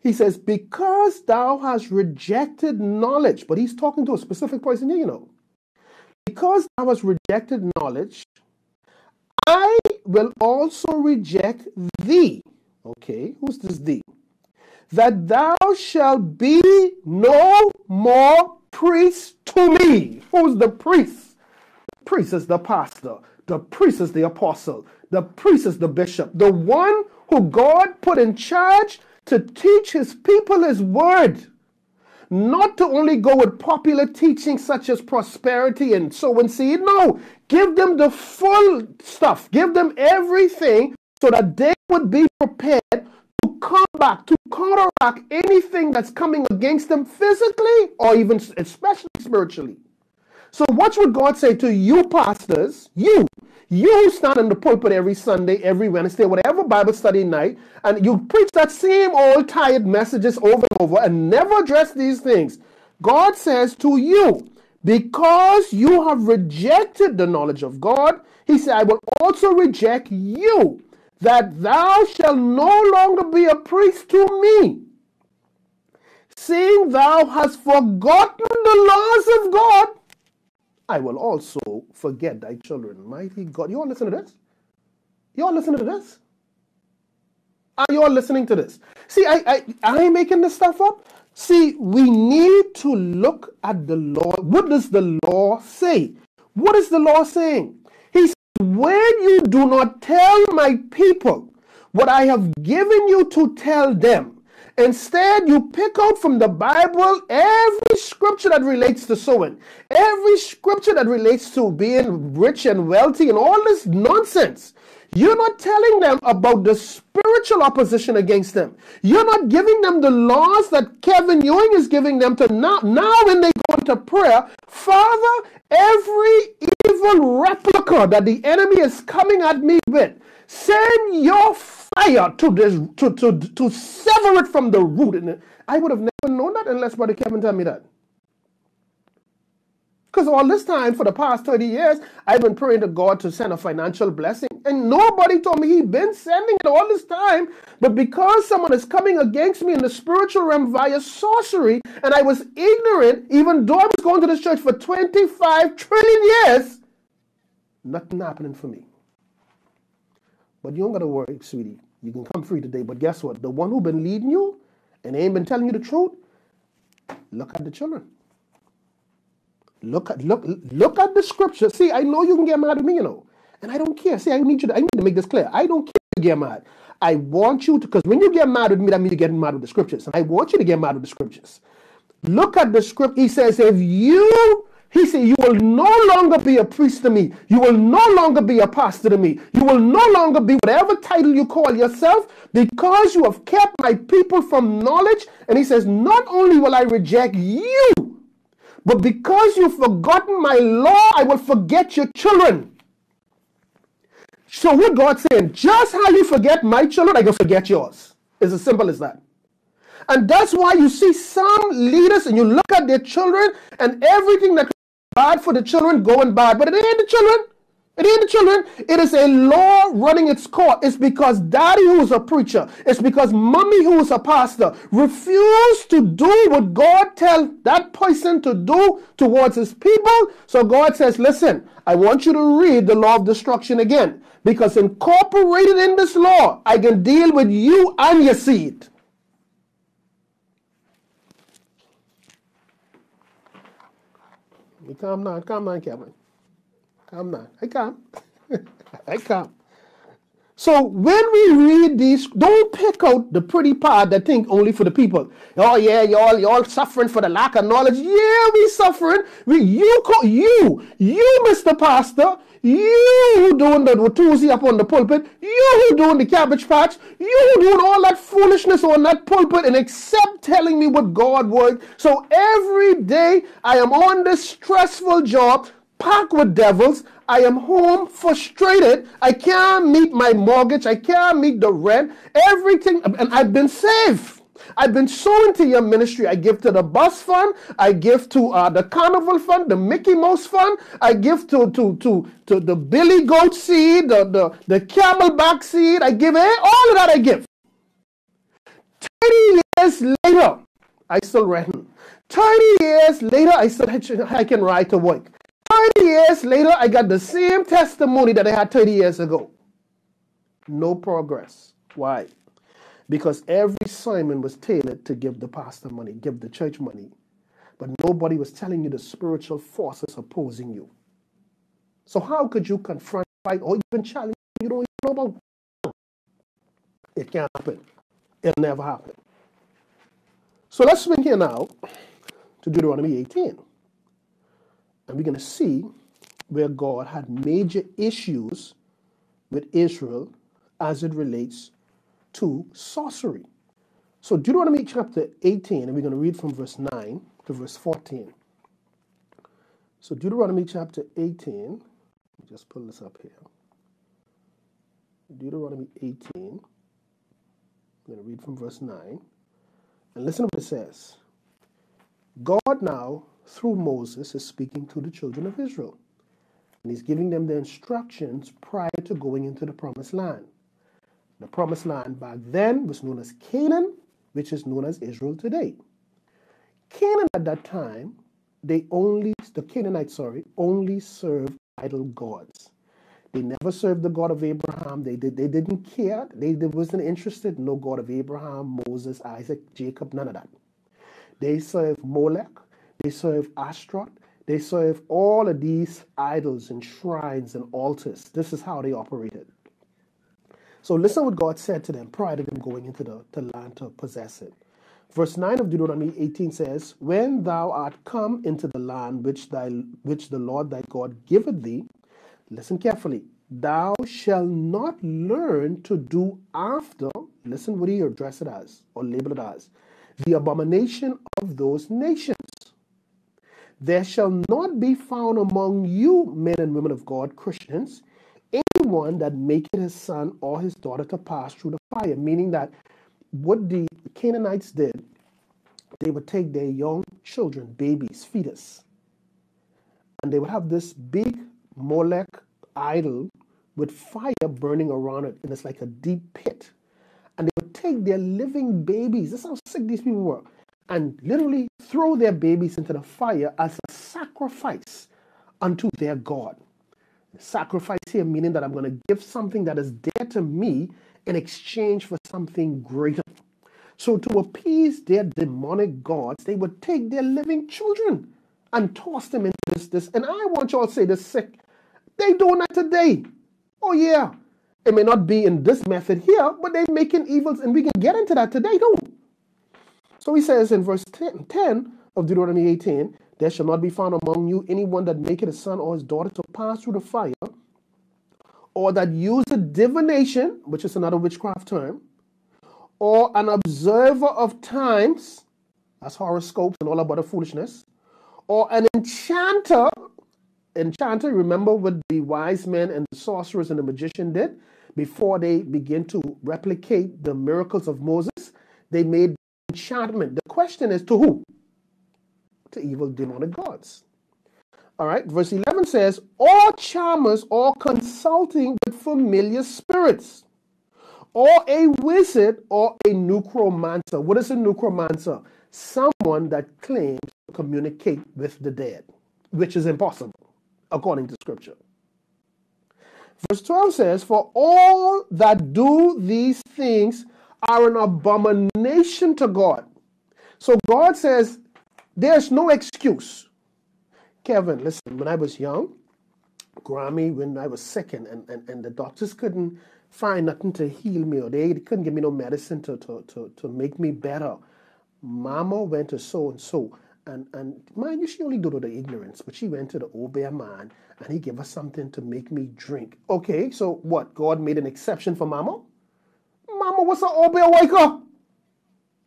He says, Because thou hast rejected knowledge, but he's talking to a specific person here, you know. Because thou hast rejected knowledge, I will also reject thee. Okay, who's this thee? That thou shalt be no more priest to me. Who's the priest? The priest is the pastor. The priest is the apostle. The priest is the bishop. The one who God put in charge to teach his people his word. Not to only go with popular teaching such as prosperity and sow and seed. No, give them the full stuff. Give them everything so that they would be prepared to combat, to counteract anything that's coming against them physically or even especially spiritually. So, what would God say to you, pastors? You, You stand in the pulpit every Sunday, every Wednesday, whatever Bible study night, and you preach that same old tired messages over and over and never address these things. God says to you, because you have rejected the knowledge of God, He said, I will also reject you, that thou shalt no longer be a priest to me seeing thou hast forgotten the laws of God, I will also forget thy children. Mighty God. You all listen to this? You all listen to this? Are you all listening to this? See, I, I, I making this stuff up. See, we need to look at the law. What does the law say? What is the law saying? He says, when you do not tell my people what I have given you to tell them, Instead, you pick out from the Bible every scripture that relates to sowing, every scripture that relates to being rich and wealthy, and all this nonsense. You're not telling them about the spiritual opposition against them. You're not giving them the laws that Kevin Ewing is giving them to now. Now, when they go into prayer, Father, every evil replica that the enemy is coming at me with, send your fire to this to, to, to sever it from the root. And I would have never known that unless Brother Kevin tell me that. Because all this time, for the past 30 years, I've been praying to God to send a financial blessing. And nobody told me he'd been sending it all this time. But because someone is coming against me in the spiritual realm via sorcery, and I was ignorant, even though I was going to this church for 25 trillion years, nothing happening for me. But you don't gotta worry, sweetie. You can come free today. But guess what? The one who been leading you and ain't been telling you the truth, look at the children. Look at look look at the scripture. See, I know you can get mad at me, you know. And I don't care. See, I need you to I need to make this clear. I don't care you get mad. I want you to because when you get mad with me, that means you're getting mad with the scriptures. And I want you to get mad with the scriptures. Look at the script. He says, if you he said, You will no longer be a priest to me. You will no longer be a pastor to me. You will no longer be whatever title you call yourself because you have kept my people from knowledge. And he says, Not only will I reject you, but because you've forgotten my law, I will forget your children. So, what God's saying, just how you forget my children, I can forget yours. It's as simple as that. And that's why you see some leaders and you look at their children and everything that bad for the children going bad, but it ain't the children. It ain't the children. It is a law running its court. It's because daddy, who's a preacher, it's because mommy, who's a pastor, refused to do what God tell that person to do towards his people. So God says, listen, I want you to read the law of destruction again. Because incorporated in this law, I can deal with you and your seed. Calm down, calm down, Kevin. Calm down. I calm. I calm. So when we read these, don't pick out the pretty part that think only for the people. Oh yeah, y'all, y'all suffering for the lack of knowledge. Yeah, we suffering. We, you, you, you, Mr. Pastor, you who doing the Watusi up on the pulpit, you who doing the cabbage patch, you who doing all that foolishness on that pulpit and accept telling me what God would. So every day I am on this stressful job, packed with devils. I am home frustrated. I can't meet my mortgage. I can't meet the rent. Everything, and I've been saved. I've been sowing to your ministry. I give to the bus fund. I give to uh, the carnival fund, the Mickey Mouse fund. I give to to to to the Billy Goat seed, the the, the Camelback seed. I give it all of that. I give. Thirty years later, I still renting. Thirty years later, I still I can ride to work. Thirty years later, I got the same testimony that I had thirty years ago. No progress. Why? because every sermon was tailored to give the pastor money, give the church money. But nobody was telling you the spiritual forces opposing you. So how could you confront, fight, or even challenge you don't even know about? It can't happen. It'll never happen. So let's swing here now to Deuteronomy 18. And we're going to see where God had major issues with Israel as it relates to sorcery. So Deuteronomy chapter 18, and we're going to read from verse 9 to verse 14. So Deuteronomy chapter 18, just pull this up here. Deuteronomy 18. I'm going to read from verse 9. And listen to what it says. God now, through Moses, is speaking to the children of Israel. And he's giving them the instructions prior to going into the promised land. The promised land back then was known as Canaan, which is known as Israel today. Canaan at that time, they only, the Canaanites, sorry, only served idol gods. They never served the God of Abraham. They, did, they didn't care. They, they wasn't interested. No God of Abraham, Moses, Isaac, Jacob, none of that. They served Molech. They serve Ashtaroth. They serve all of these idols and shrines and altars. This is how they operated. So listen what God said to them prior to them going into the, the land to possess it. Verse 9 of Deuteronomy 18 says, When thou art come into the land which thy which the Lord thy God giveth thee, listen carefully, thou shalt not learn to do after, listen what he address it as, or label it as, the abomination of those nations. There shall not be found among you, men and women of God, Christians, anyone that maketh his son or his daughter to pass through the fire. Meaning that what the Canaanites did, they would take their young children, babies, fetus, and they would have this big Molech idol with fire burning around it, and it's like a deep pit. And they would take their living babies, That's how sick these people were, and literally throw their babies into the fire as a sacrifice unto their God. Sacrifice here meaning that I'm going to give something that is dear to me in exchange for something greater. So, to appease their demonic gods, they would take their living children and toss them into this. this. And I want y'all to say this sick. They doing that today. Oh, yeah. It may not be in this method here, but they're making evils, and we can get into that today, don't So he says in verse 10, 10 of Deuteronomy 18, there shall not be found among you anyone that maketh a son or his daughter to pass through the fire, or that useth divination, which is another witchcraft term, or an observer of times, that's horoscopes and all about the foolishness, or an enchanter. Enchanter, remember what the wise men and the sorcerers and the magician did before they begin to replicate the miracles of Moses? They made enchantment. The question is to who? To evil demonic gods. All right, verse 11 says, All charmers or consulting with familiar spirits, or a wizard or a necromancer. What is a necromancer? Someone that claims to communicate with the dead, which is impossible, according to scripture. Verse 12 says, For all that do these things are an abomination to God. So God says, There's no excuse. Kevin, listen, when I was young, Grammy, when I was sick and, and, and the doctors couldn't find nothing to heal me or they couldn't give me no medicine to, to, to, to make me better. Mama went to so and so. And, and mind you, she only do the ignorance, but she went to the obeah man and he gave us something to make me drink. Okay, so what? God made an exception for Mama? Mama was an old bear up.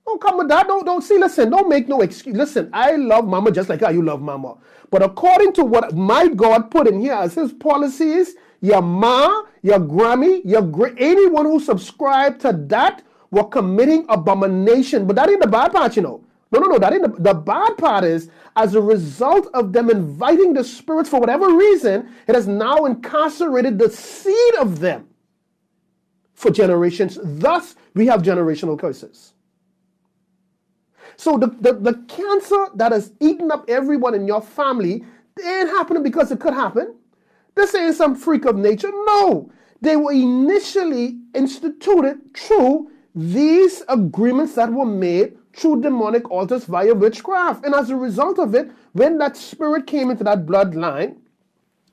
Don't come with that. Don't don't see. Listen, don't make no excuse. Listen, I love Mama just like how you love Mama. But according to what my God put in here as His policies, your ma, your Grammy, your great anyone who subscribed to that were committing abomination. But that ain't the bad part, you know. No, no, no. That ain't the, the bad part is as a result of them inviting the spirits for whatever reason, it has now incarcerated the seed of them for generations. Thus, we have generational curses. So the, the, the cancer that has eaten up everyone in your family ain't happening because it could happen. This ain't some freak of nature. No. They were initially instituted through these agreements that were made through demonic altars via witchcraft. And as a result of it, when that spirit came into that bloodline,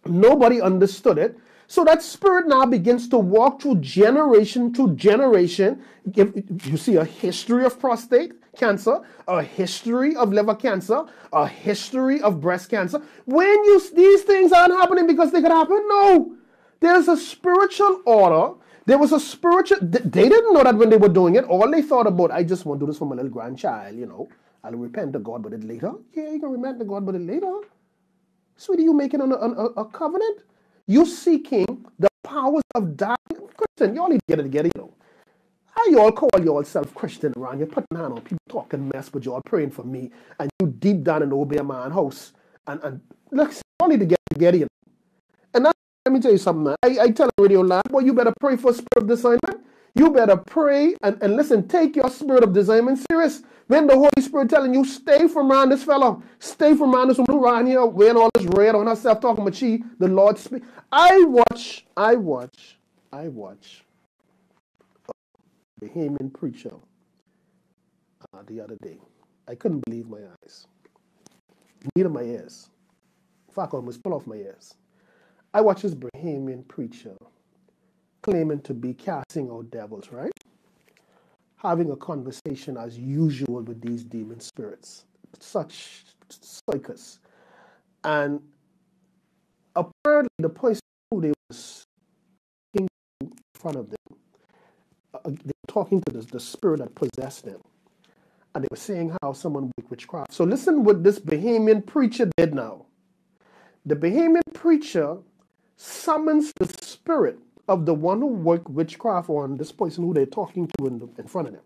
nobody understood it. So that spirit now begins to walk through generation to generation. If you see a history of prostate, cancer, a history of liver cancer, a history of breast cancer. When you these things aren't happening because they could happen, no. There's a spiritual order. There was a spiritual. They didn't know that when they were doing it. All they thought about, I just want to do this for my little grandchild. You know, I'll repent to God but it later. Yeah, you can repent to God but it later. Sweetie, you making a, a, a covenant? You seeking the powers of darkness. Christian, y'all need to get it together, you know. How y'all call yourself Christian around? You're putting on people talking mess, but y'all praying for me, and you deep down in Obeah Man house. And, and look, y'all need to get together, you know. And that, let me tell you something. I, I tell a radio land, boy, you better pray for spirit of discernment. You better pray and, and listen, take your spirit of discernment serious. When the Holy Spirit telling you, stay from around this fellow, stay from around this woman around here wearing all this red on herself, talking about she, the Lord speak. I watch, I watch, I watch the Bahamian preacher uh, the other day. I couldn't believe my eyes, neither my ears. Fact, I almost pull off my ears. I watched this Bahamian preacher claiming to be casting out devils, right? Having a conversation as usual with these demon spirits, such circus. And apparently, the person who they was in front of them, uh, they were talking to the, the spirit that possessed them. And they were saying how someone with witchcraft. So listen what this Bahamian preacher did now. The Bahamian preacher summons the spirit of the one who worked witchcraft on this person who they're talking to in, the, in front of them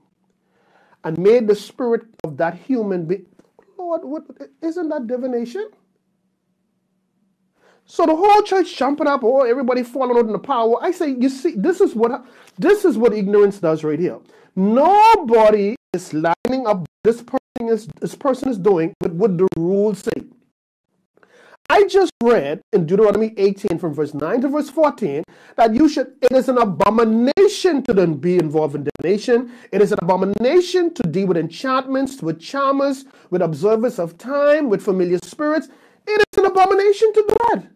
and made the spirit of that human be Lord, what isn't that divination? So the whole church jumping up, or oh, everybody falling out in the power. I say, you see, this is what this is what ignorance does right here. Nobody is lining up this person is this person is doing with what the rules say. I just read in Deuteronomy 18 from verse 9 to verse 14 that you should, it is an abomination to then be involved in divination. It is an abomination to deal with enchantments, with charmers, with observers of time, with familiar spirits. It is an abomination to that.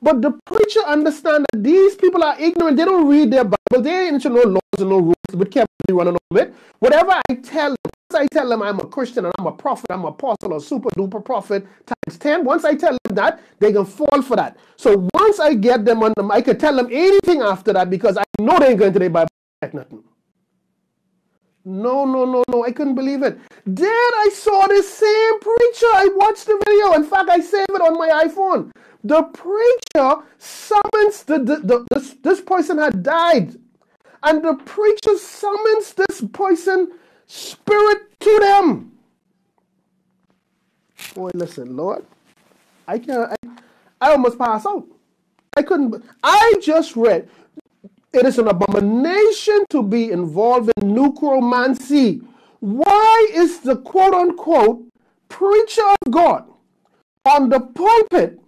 But the preacher understand that these people are ignorant. They don't read their Bible. They ain't no laws and no rules. But can't be running over it. Whatever I tell I tell them I'm a Christian and I'm a prophet, I'm an apostle, a super duper prophet times 10, once I tell them that, they can fall for that. So once I get them on them, I can tell them anything after that because I know they ain't going to their Bible nothing. No, no, no, no. I couldn't believe it. Then I saw this same preacher. I watched the video. In fact, I saved it on my iPhone. The preacher summons the, the, the this, this person had died. And the preacher summons this person spirit to them. Boy, listen, Lord, I can't. I, I almost pass out. I couldn't. I just read. It is an abomination to be involved in necromancy. Why is the quote unquote preacher of God on the pulpit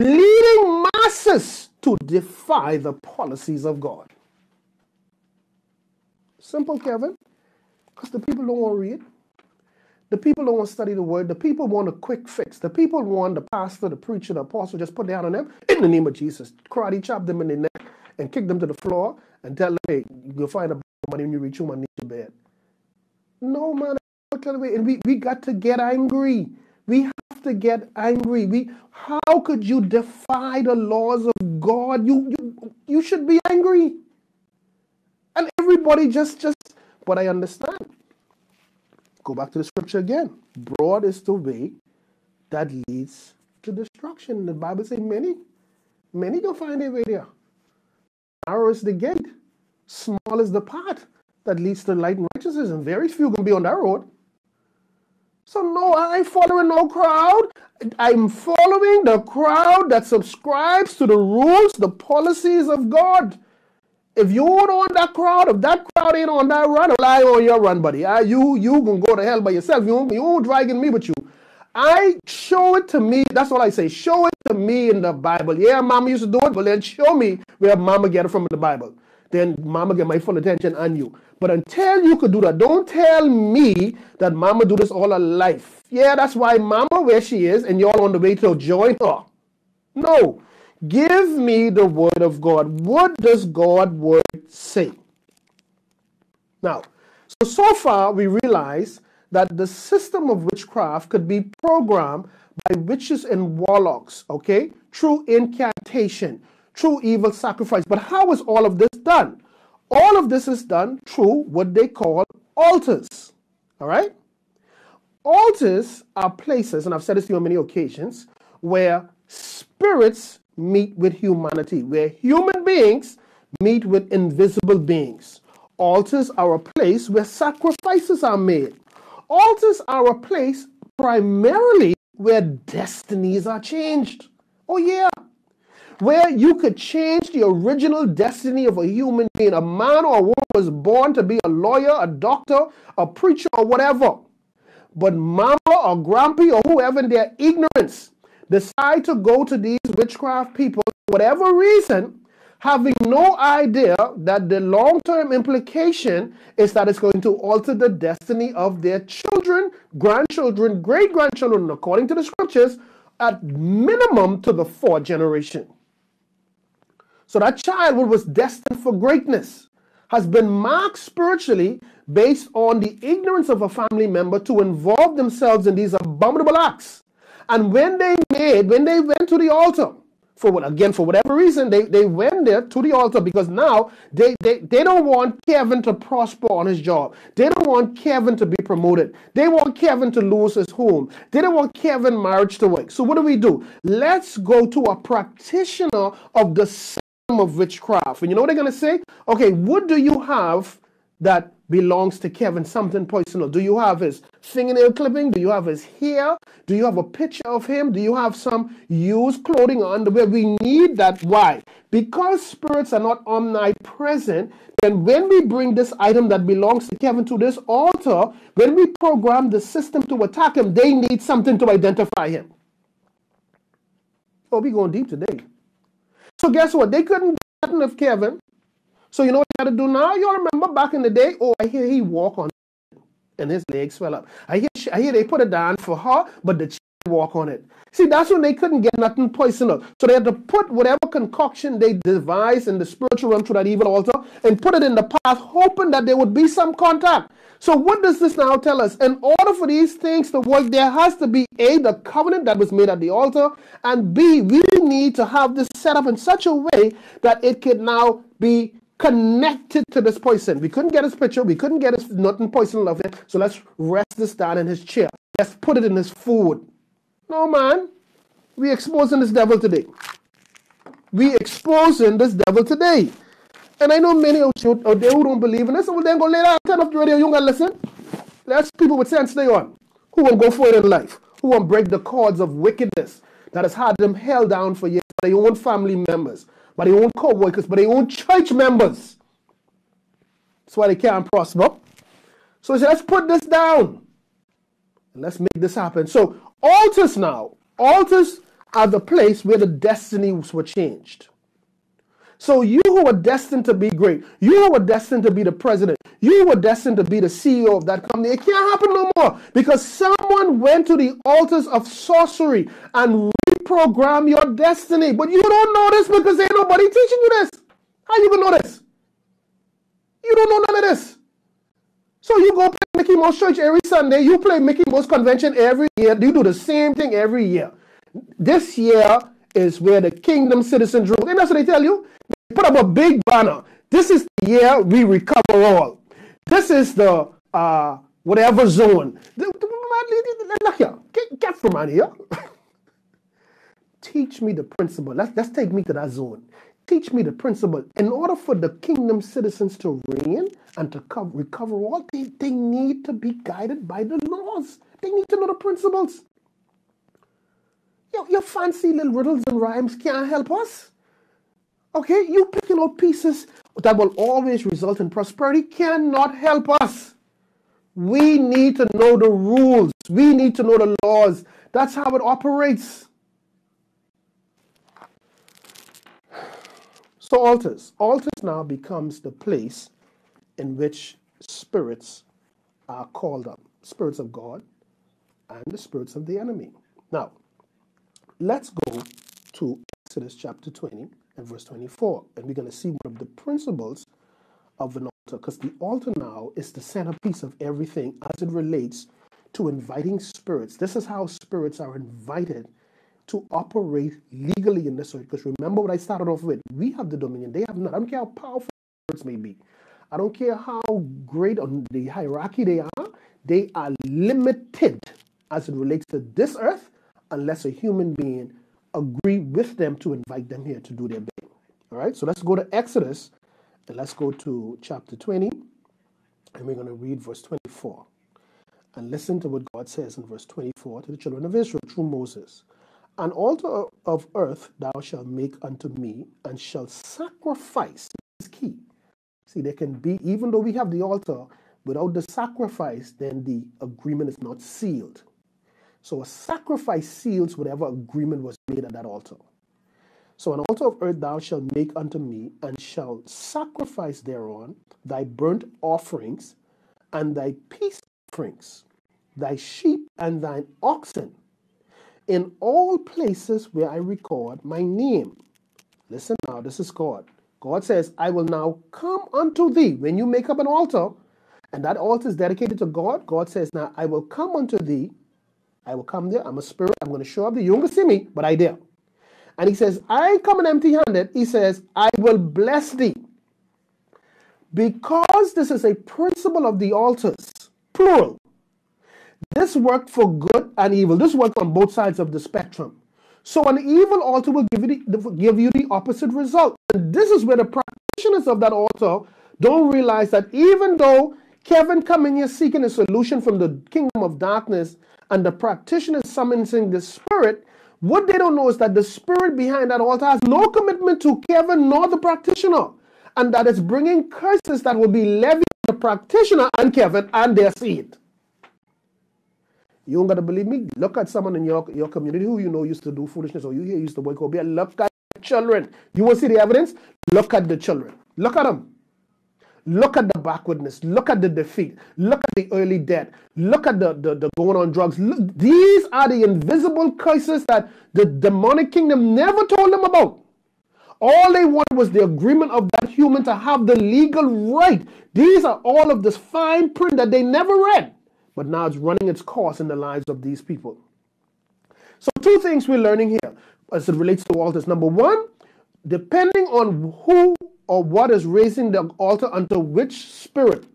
leading masses to defy the policies of God? Simple, Kevin. Because the people don't want to read. The people don't want to study the word. The people want a quick fix. The people want the pastor, the preacher, the apostle just put down on them in the name of Jesus. Karate chop them in the neck and kick them to the floor and tell them, hey, you'll find a money when you reach home and need your bed. No, man. And we, we got to get angry. We have to get angry. We how could you defy the laws of God? You you you should be angry. And everybody just just but I understand. Go back to the scripture again. Broad is the way that leads to destruction. The Bible says many, many don't find their way there. Narrow is the gate, small is the path that leads to light and righteousness, and very few can be on that road. So no, I ain't following no crowd. I'm following the crowd that subscribes to the rules, the policies of God. If you ain't on that crowd, if that crowd ain't on that run, rely on your run, buddy. Uh, you you gonna go to hell by yourself. You you ain't dragging me with you. I show it to me. That's what I say. Show it to me in the Bible. Yeah, mama used to do it, but then show me where mama get it from in the Bible. Then mama get my full attention on you. But until you could do that, don't tell me that mama do this all her life. Yeah, that's why mama where she is and y'all on the way to join her. No. Give me the word of God. What does God word say? Now, so so far we realize that the system of witchcraft could be programmed by witches and warlocks, okay, through incantation, through evil sacrifice. But how is all of this done? All of this is done through what they call altars, all right? Altars are places, and I've said this to you on many occasions, where spirits meet with humanity, where human beings meet with invisible beings. Altars are a place where sacrifices are made. Altars are a place primarily where destinies are changed. Oh, yeah. Where you could change the original destiny of a human being. A man or a woman was born to be a lawyer, a doctor, a preacher, or whatever. But mama or grampy or whoever in their ignorance decide to go to these witchcraft people, for whatever reason, having no idea that the long term implication is that it's going to alter the destiny of their children, grandchildren, great grandchildren, according to the scriptures, at minimum to the fourth generation. So that child who was destined for greatness has been marked spiritually based on the ignorance of a family member to involve themselves in these abominable acts. And when they made, when they went to the altar, for what again, for whatever reason, they, they went there to the altar because now they, they, they don't want Kevin to prosper on his job. They don't want Kevin to be promoted. They want Kevin to lose his home. They don't want Kevin marriage to work. So what do we do? Let's go to a practitioner of the system of witchcraft. And you know what they're gonna say? Okay, what do you have that belongs to Kevin, something personal? Do you have his fingernail clipping? Do you have his hair? Do you have a picture of him? Do you have some used clothing or underwear? We need that. Why? Because spirits are not omnipresent, then when we bring this item that belongs to Kevin to this altar, when we program the system to attack him, they need something to identify him. Oh, we going deep today. So guess what? They couldn't get nothing of Kevin so you know what you got to do now? You all remember back in the day? Oh, I hear he walk on and his legs swell up. I hear, I hear they put it down for her, but the walk on it. See, that's when they couldn't get nothing poisonous. So they had to put whatever concoction they devised in the spiritual realm through that evil altar and put it in the path, hoping that there would be some contact. So what does this now tell us? In order for these things to work, there has to be A, the covenant that was made at the altar, and B, we need to have this set up in such a way that it can now be connected to this poison. We couldn't get his picture. We couldn't get his nothing poison of it. So let's rest this down in his chair. Let's put it in his food. No, man. We exposing this devil today. We exposing this devil today. And I know many of you out there who don't believe in this. So then go later turn off the radio. You gotta listen. Let's people with sense stay on. Who won't go for it in life? Who won't break the cords of wickedness that has had them held down for years by their own family members? By their own co-workers, by their own church members. That's why they can't prosper. So let's put this down. Let's make this happen. So altars now, altars are the place where the destinies were changed. So you who were destined to be great, you who were destined to be the president, you were destined to be the CEO of that company. It can't happen no more because someone went to the altars of sorcery and reprogram your destiny. But you don't know this because ain't nobody teaching you this. How you gonna know this? You don't know none of this. So you go play Mickey Mouse Church every Sunday. You play Mickey Mouse Convention every year. You do the same thing every year. This year is where the kingdom citizens rule. And that's what they tell you. They put up a big banner. This is the year we recover all. This is the uh, whatever zone. Look here. Get, from out here. Teach me the principle. Let's, let's take me to that zone. Teach me the principle. In order for the kingdom citizens to reign and to co- recover all, they, they need to be guided by the laws. They need to know the principles. Your, your fancy little riddles and rhymes can't help us. Okay, you picking out pieces that will always result in prosperity cannot help us. We need to know the rules. We need to know the laws. That's how it operates. So altars. Altars now becomes the place in which spirits are called up. Spirits of God and the spirits of the enemy. Now, let's go to Exodus chapter 20 and verse 24. And we're going to see one of the principles of an altar because the altar now is the centerpiece of everything as it relates to inviting spirits. This is how spirits are invited to operate legally in this earth. Because remember what I started off with we have the dominion, they have not. I don't care how powerful spirits may be, I don't care how great on the hierarchy they are, they are limited as it relates to this earth unless a human being agree with them to invite them here to do their bidding. All right, so let's go to Exodus and let's go to chapter 20 and we're going to read verse 24. And listen to what God says in verse 24 to the children of Israel through Moses. An altar of earth thou shalt make unto me, and shalt sacrifice. This is key. See, there can be, even though we have the altar, without the sacrifice, then the agreement is not sealed. So a sacrifice seals whatever agreement was made at that altar. So an altar of earth thou shalt make unto me, and shalt sacrifice thereon thy burnt offerings and thy peace offerings, thy sheep and thine oxen, in all places where I record my name. Listen now, this is God. God says, I will now come unto thee. When you make up an altar, and that altar is dedicated to God, God says, Now I will come unto thee. I will come there. I'm a spirit. I'm going to show up there. You won't see me, but I dare. And he says, I come in empty handed. He says, I will bless thee. Because this is a principle of the altars, plural, this worked for good and evil. This worked on both sides of the spectrum. So an evil altar will give you the, give you the opposite result. And this is where the practitioners of that altar don't realize that even though Kevin coming here seeking a solution from the kingdom of darkness and the practitioner summoning the spirit, what they don't know is that the spirit behind that altar has no commitment to Kevin nor the practitioner. And that it's bringing curses that will be levied on the practitioner and Kevin and their seed. You don't gotta believe me. Look at someone in your, your community who you know used to do foolishness or you hear used to wake up. Look at children. You want to see the evidence? Look at the children. Look at them. Look at the backwardness. Look at the defeat. Look at the early death. Look at the, the, the going on drugs. Look, these are the invisible curses that the demonic kingdom never told them about. All they wanted was the agreement of that human to have the legal right. These are all of this fine print that they never read but now it's running its course in the lives of these people. So, two things we're learning here as it relates to altars. Number one, depending on who or what is raising the altar unto which spirit.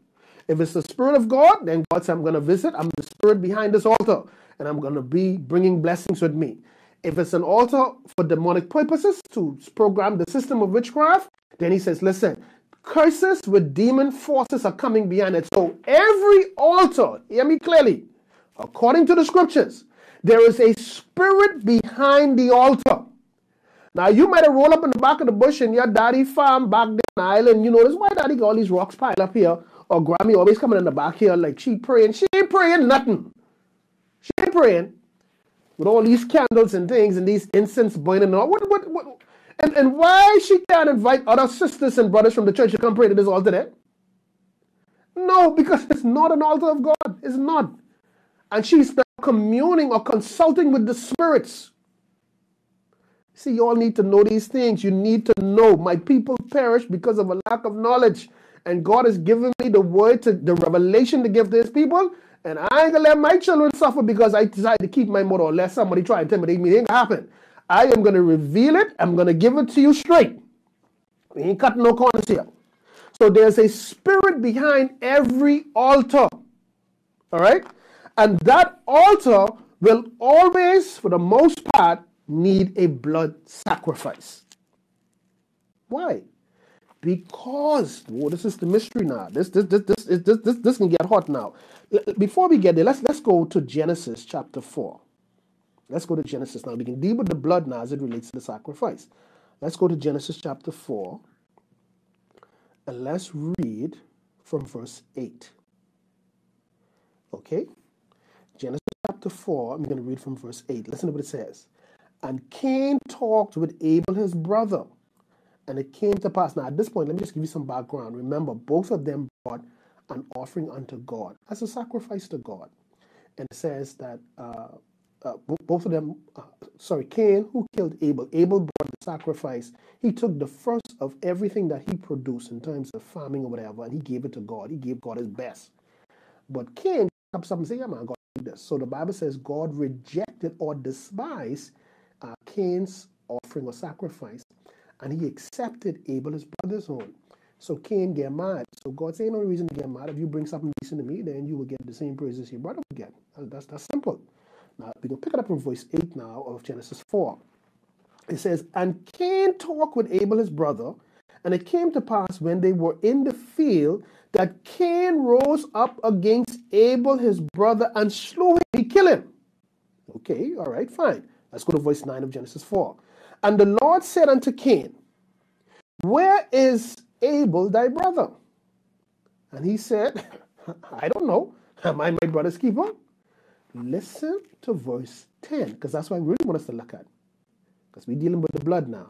If it's the spirit of God, then God says, I'm going to visit. I'm the spirit behind this altar, and I'm going to be bringing blessings with me. If it's an altar for demonic purposes to program the system of witchcraft, then he says, listen, curses with demon forces are coming behind it. So every altar, hear me clearly, according to the scriptures, there is a spirit behind the altar. Now you might have rolled up in the back of the bush in your daddy farm back there in the island. You notice why daddy got all these rocks piled up here, or Grammy always coming in the back here like she praying. She ain't praying nothing. She ain't praying with all these candles and things and these incense burning and all. What, what, what, and, and why she can't invite other sisters and brothers from the church to come pray to this altar there? No, because it's not an altar of God. It's not. And she's not communing or consulting with the spirits. See, you all need to know these things. You need to know. My people perish because of a lack of knowledge. And God has given me the word to the revelation to give to his people. And I ain't gonna let my children suffer because I decide to keep my mother or let somebody try and intimidate me. It ain't gonna happen. I am to reveal it. I'm to give it to you straight. We ain't cutting no corners here. So there's a spirit behind every altar. All right? And that altar will always, for the most part, need a blood sacrifice. Why? Because oh, this is the mystery now. This this this this this this, this can get hot now. Uh, uh, before we get there, let's let's go to Genesis chapter four. Let's go to Genesis now. We can deal with the blood now as it relates to the sacrifice. Let's go to Genesis chapter 4 and let's read from verse 8. Okay? Genesis chapter 4, I'm going to read from verse 8. Listen to what it says. And Cain talked with Abel his brother. And it came to pass. Now, at this point, let me just give you some background. Remember, both of them brought an offering unto God as a sacrifice to God. And it says that uh, uh, both of them, uh, sorry, Cain, who killed Abel. Abel brought the sacrifice. He took the first of everything that he produced in terms of farming or whatever, and he gave it to God. He gave God his best. But Cain comes up and says, Yeah, man, God did this. So the Bible says God rejected or despised uh, Cain's offering or sacrifice, and he accepted Abel, his brother's own. So Cain get mad. So God said, no reason to get mad. If you bring something decent to me, then you will get the same praises your brother will get. That's, that's simple. Now, we can pick it up in verse 8 now of Genesis 4. It says, And Cain talked with Abel his brother, and it came to pass when they were in the field that Cain rose up against Abel his brother and slew him. He killed him. Okay, all right, fine. Let's go to verse 9 of Genesis 4. And the Lord said unto Cain, Where is Abel thy brother? And he said, I don't know. Am I my brother's keeper? Listen to verse 10, because that's what I really want us to look at. Because we're dealing with the blood now.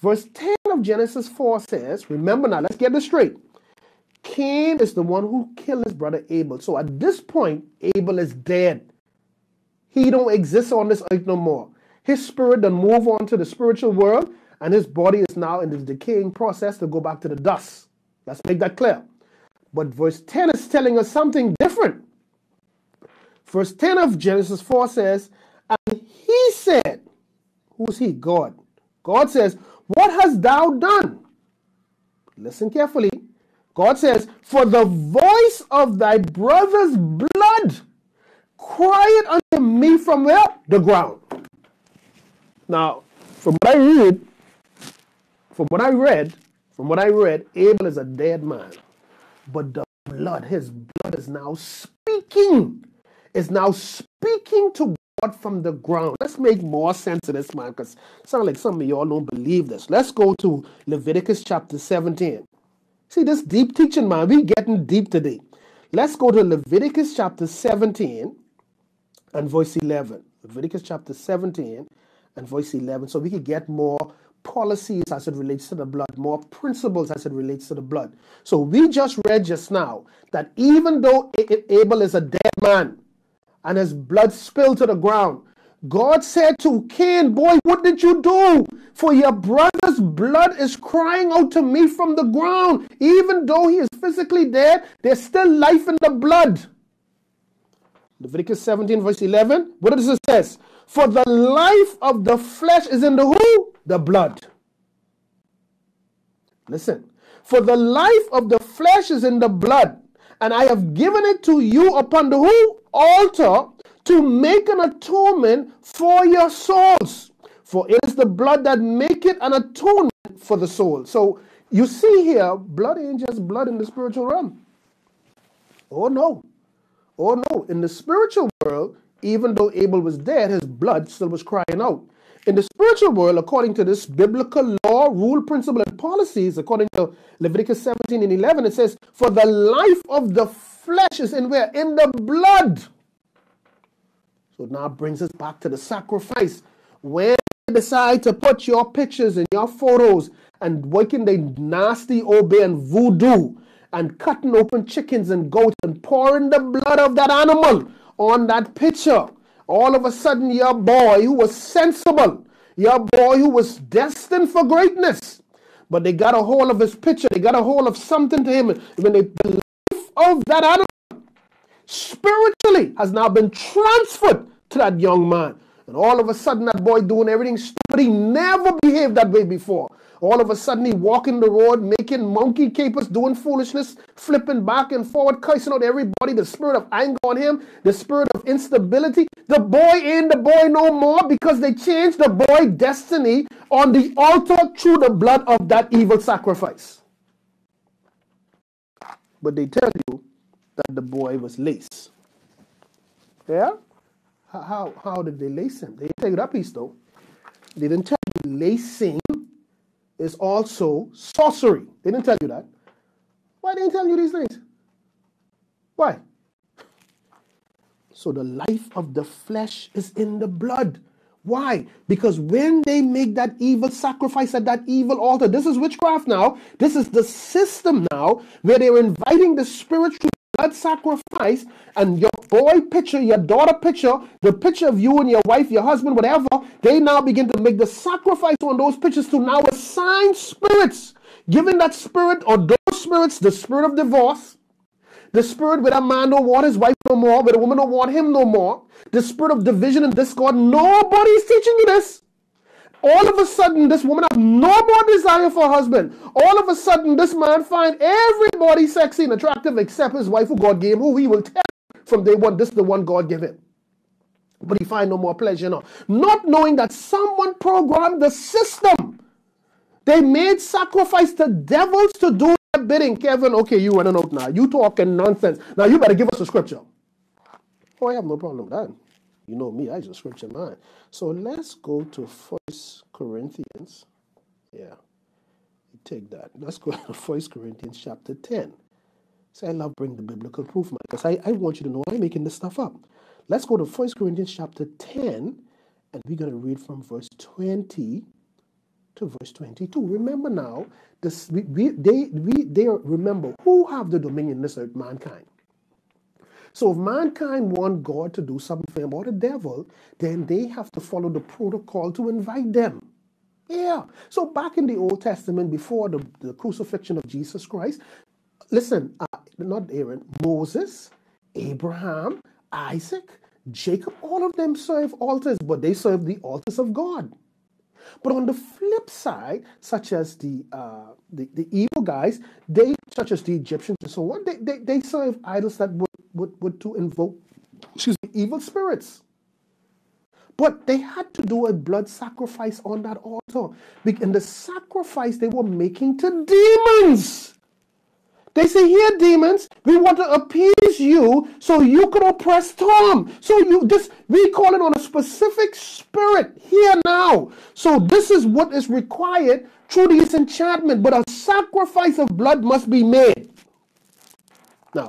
Verse 10 of Genesis 4 says, remember now, let's get this straight. Cain is the one who killed his brother Abel. So at this point, Abel is dead. He don't exist on this earth no more. His spirit then move on to the spiritual world, and his body is now in this decaying process to go back to the dust. Let's make that clear. But verse 10 is telling us something different. Verse 10 of Genesis 4 says, And he said, Who's he? God. God says, What hast thou done? Listen carefully. God says, For the voice of thy brother's blood cried unto me from where? The ground. Now, from what I read, from what I read, from what I read, Abel is a dead man. But the blood, his blood is now speaking, is now speaking to God from the ground. Let's make more sense of this, man, because sound like some of y'all don't believe this. Let's go to Leviticus chapter 17. See, this deep teaching, man, we getting deep today. Let's go to Leviticus chapter 17 and verse 11. Leviticus chapter 17 and verse 11, so we could get more policies as it relates to the blood, more principles as it relates to the blood. So we just read just now that even though Abel is a dead man and his blood spilled to the ground, God said to Cain, Boy, what did you do? For your brother's blood is crying out to me from the ground. Even though he is physically dead, there's still life in the blood. Leviticus 17, verse 11. What does it say? For the life of the flesh is in the who? The blood. Listen. For the life of the flesh is in the blood, and I have given it to you upon the who? Altar to make an atonement for your souls. For it is the blood that maketh an atonement for the soul. So you see here, blood ain't just blood in the spiritual realm. Oh no. Oh no. In the spiritual world, even though Abel was dead, his blood still was crying out. In the spiritual world, according to this biblical law, rule, principle, and policies, according to Leviticus 17 and 11, it says, For the life of the flesh is in where? In the blood. So now brings us back to the sacrifice. When you decide to put your pictures and your photos and working the nasty obeah and voodoo and cutting open chickens and goats and pouring the blood of that animal on that picture. All of a sudden, your boy who was sensible, your boy who was destined for greatness, but they got a hold of his picture, they got a hold of something to him. When they, the life of that animal spiritually has now been transferred to that young man. And all of a sudden, that boy doing everything stupid. He never behaved that way before. All of a sudden, he walking the road, making monkey capers, doing foolishness, flipping back and forward, cursing out everybody. The spirit of anger on him, the spirit of instability. The boy ain't the boy no more because they changed the boy destiny on the altar through the blood of that evil sacrifice. But they tell you that the boy was lace. Yeah? How, how, did they lace him? They didn't tell you that piece though. They didn't tell you lacing is also sorcery. They didn't tell you that. Why didn't tell you these things? Why? So the life of the flesh is in the blood. Why? Because when they make that evil sacrifice at that evil altar, this is witchcraft now. This is the system now where they're inviting the spiritual blood sacrifice and your boy picture, your daughter picture, the picture of you and your wife, your husband, whatever, they now begin to make the sacrifice on those pictures to now assign spirits, giving that spirit or those spirits the spirit of divorce, the spirit where a man don't want his wife no more, where a woman don't want him no more, the spirit of division and discord. Nobody's teaching you this. All of a sudden, this woman have no more desire for a husband. All of a sudden, this man find everybody sexy and attractive except his wife who God gave him, who he will tell from day one, this is the one God gave him. but he find no more pleasure her. Not knowing that someone programmed the system. They made sacrifice to devils to do their bidding. Kevin, okay, you running out now. You talking nonsense. Now you better give us a scripture. Oh, I have no problem with that. You know me, I just scripture man. So let's go to First Corinthians. Yeah. Take that. Let's go to First Corinthians chapter 10. Say, I love bring the biblical proof, man, because I, I want you to know I'm making this stuff up. Let's go to First Corinthians chapter 10, and we're going to read from verse 20 to verse 22. Remember now, this, we, we, they, we, they remember who have the dominion in this earth? Mankind. So if mankind want God to do something or the devil, then they have to follow the protocol to invite them. Yeah. So back in the Old Testament, before the, the crucifixion of Jesus Christ, listen, uh, not Aaron, Moses, Abraham, Isaac, Jacob, all of them serve altars, but they serve the altars of God. But on the flip side, such as the, uh, the, the evil guys, they such as the Egyptians and so on, they, they, they serve idols that would, would, would to invoke excuse me, evil spirits. But they had to do a blood sacrifice on that altar. And the sacrifice they were making to demons. They say, Here, demons, we want to appease you so you can oppress Tom. So you this we call it on a specific spirit here now. So this is what is required through this enchantment. But a sacrifice of blood must be made. Now,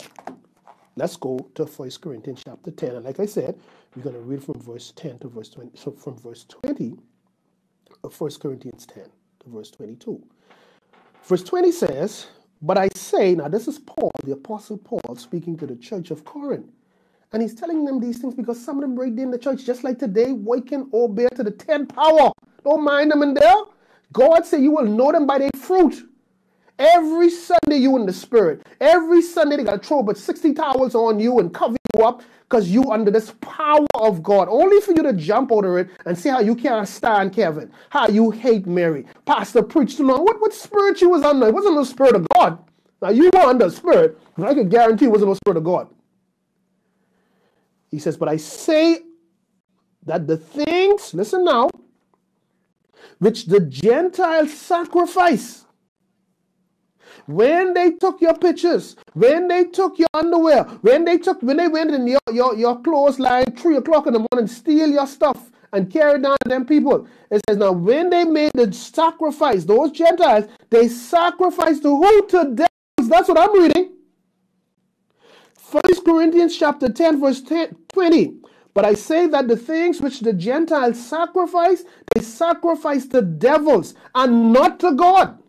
let's go to First Corinthians chapter 10. And like I said, we're going to read from verse 10 to verse 20. So from verse 20 uh, of 1 Corinthians 10 to verse 22. Verse 20 says, but I say, now this is Paul, the Apostle Paul, speaking to the church of Corinth. And he's telling them these things because some of them right in the church, just like today, waken or bear to the 10 power. Don't mind them in there. God said you will know them by their fruit. Every Sunday you in the spirit. Every Sunday they got to throw but 60 towels on you and cover you up because you under this power of God. Only for you to jump over it and see how you can't stand Kevin, how you hate Mary. Pastor preached too long. What, what spirit you was under? It wasn't the spirit of God. Now you were under spirit, but I can guarantee it wasn't the spirit of God. He says, But I say that the things, listen now, which the Gentiles sacrifice when they took your pictures, when they took your underwear, when they took when they went in your, your, your clothes line three o'clock in the morning, steal your stuff and carry down them people. It says now when they made the sacrifice, those Gentiles, they sacrificed to who? To devils. That's what I'm reading. First Corinthians chapter 10, verse 10, 20. But I say that the things which the Gentiles sacrifice, they sacrifice to devils and not to God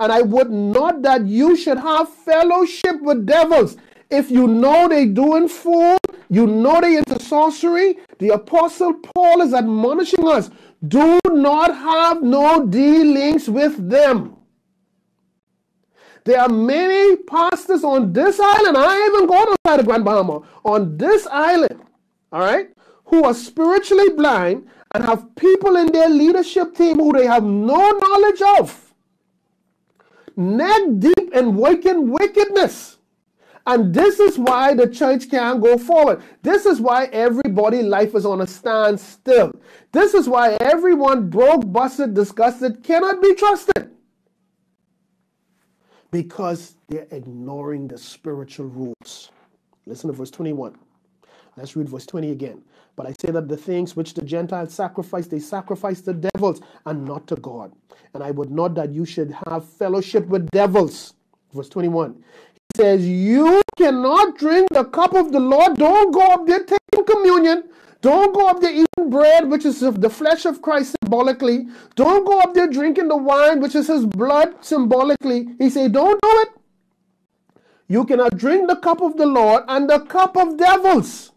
and I would not that you should have fellowship with devils. If you know they doing food, you know they into sorcery, the apostle Paul is admonishing us, do not have no dealings with them. There are many pastors on this island. I even going outside of Grand Bahama. On this island, all right, who are spiritually blind and have people in their leadership team who they have no knowledge of neck deep in wicked wickedness. And this is why the church can't go forward. This is why everybody life is on a standstill. This is why everyone broke, busted, disgusted, cannot be trusted. Because they're ignoring the spiritual rules. Listen to verse 21. Let's read verse 20 again. But I say that the things which the Gentiles sacrifice, they sacrifice to devils and not to God. And I would not that you should have fellowship with devils. Verse 21. He says, You cannot drink the cup of the Lord. Don't go up there taking communion. Don't go up there eating bread, which is the flesh of Christ symbolically. Don't go up there drinking the wine, which is his blood symbolically. He said, Don't do it. You cannot drink the cup of the Lord and the cup of devils.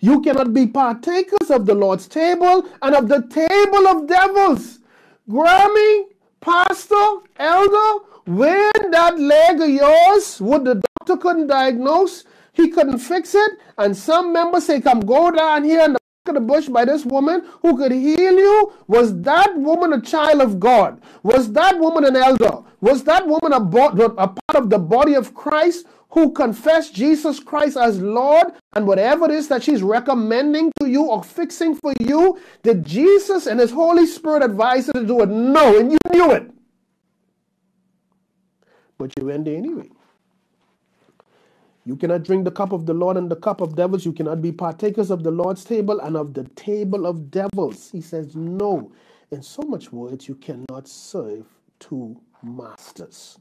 You cannot be partakers of the Lord's table and of the table of devils. Grammy, pastor, elder, when that leg of yours, what the doctor couldn't diagnose, he couldn't fix it, and some members say, Come go down here back of the bush by this woman who could heal you. Was that woman a child of God? Was that woman an elder? Was that woman a, bo- a part of the body of Christ who confess Jesus Christ as Lord and whatever it is that she's recommending to you or fixing for you, did Jesus and His Holy Spirit advise her to do it? No, and you knew it. But you went there anyway. You cannot drink the cup of the Lord and the cup of devils. You cannot be partakers of the Lord's table and of the table of devils. He says, No. In so much words, you cannot serve two masters.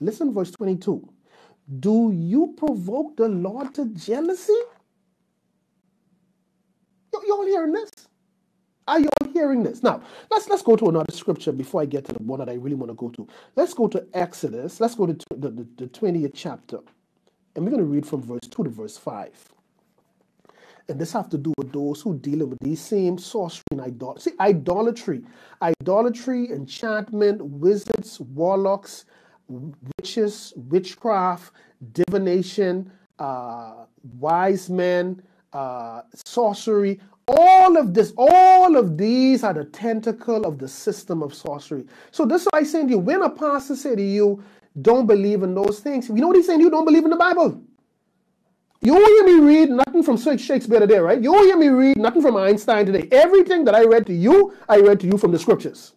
Listen, verse 22. Do you provoke the Lord to jealousy? You all hearing this? Are you all hearing this? Now, let's let's go to another scripture before I get to the one that I really want to go to. Let's go to Exodus. Let's go to the, the, the 20th chapter. And we're going to read from verse 2 to verse 5. And this have to do with those who dealing with these same sorcery and idolatry. See, idolatry, idolatry, enchantment, wizards, warlocks, witches, witchcraft, divination, uh, wise men, uh, sorcery. All of this, all of these are the tentacle of the system of sorcery. So this is what I saying to you. When a pastor say to you, don't believe in those things, you know what he's saying? You don't believe in the Bible. You hear me read nothing from Shakespeare today, right? You hear me read nothing from Einstein today. Everything that I read to you, I read to you from the scriptures.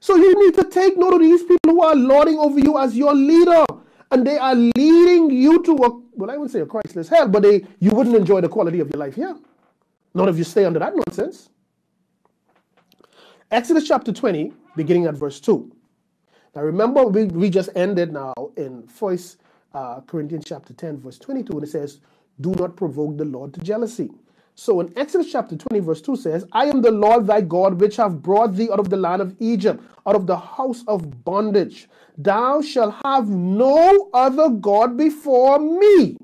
So you need to take note of these people who are lording over you as your leader. And they are leading you to a, well, I wouldn't say a Christless hell, but they you wouldn't enjoy the quality of your life here. Not if you stay under that nonsense. Exodus chapter 20, beginning at verse 2. Now remember, we, we just ended now in First uh, Corinthians chapter 10, verse 22, and it says, Do not provoke the Lord to jealousy. So in Exodus chapter 20, verse 2 says, I am the Lord thy God, which have brought thee out of the land of Egypt, out of the house of bondage. Thou shalt have no other God before me.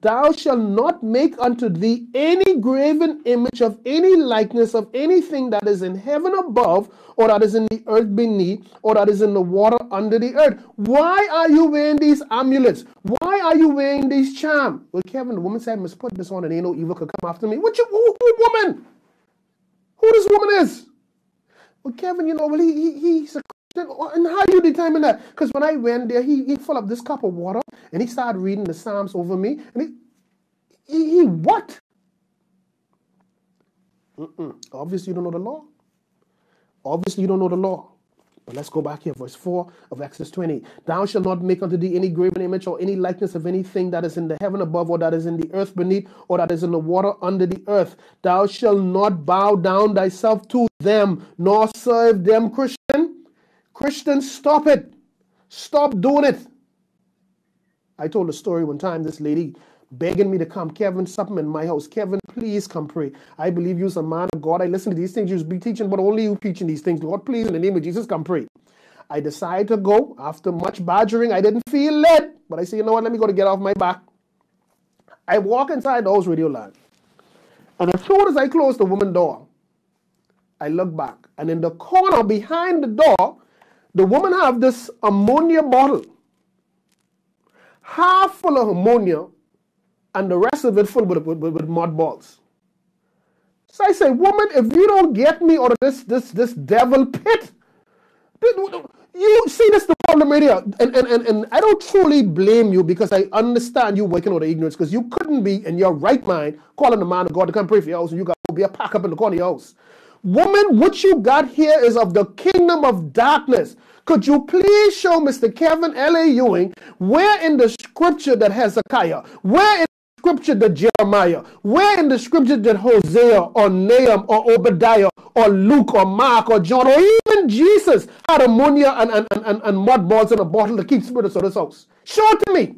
Thou shalt not make unto thee any graven image of any likeness of anything that is in heaven above, or that is in the earth beneath, or that is in the water under the earth. Why are you wearing these amulets? Why are you wearing these charms? Well, Kevin, the woman said, I must put this on and ain't no evil could come after me. What you, who, who woman? Who this woman is? Well, Kevin, you know, well, he, he he's a Uh, and how do you determine that? Because when I went there, he, he filled up this cup of water and he started reading the Psalms over me. And he, he, he what? Mm-mm. Obviously, you don't know the law. Obviously, you don't know the law. But let's go back here, verse 4 of Exodus 20. Thou shalt not make unto thee any graven image or any likeness of anything that is in the heaven above, or that is in the earth beneath, or that is in the water under the earth. Thou shalt not bow down thyself to them, nor serve them, Christian. Christians, stop it. Stop doing it. I told a story one time. This lady begging me to come. Kevin, something in my house. Kevin, please come pray. I believe you're a man of God. I listen to these things you be teaching, but only you teaching these things. Lord, please, in the name of Jesus, come pray. I decided to go. After much badgering, I didn't feel led. But I said, you know what? Let me go to get off my back. I walk inside the house radio land. And as soon as I close the woman door, I look back. And in the corner behind the door, the woman have this ammonia bottle, half full of ammonia, and the rest of it full with, with, with mud balls. So I say, woman, if you don't get me out of this this this devil pit, you see this the problem right here. And, and, and, and I don't truly blame you because I understand you working out of ignorance because you couldn't be in your right mind calling the man of God to come pray for your house and you got to be a pack up in the corner of your house. Woman, what you got here is of the kingdom of darkness. Could you please show Mr. Kevin L.A. Ewing where in the scripture that Hezekiah, where in the scripture that Jeremiah, where in the scripture that Hosea or Nahum or Obadiah or Luke or Mark or John or even Jesus had ammonia and, and, and, and mud balls in a bottle to keep spirits out of his house? Show it to me.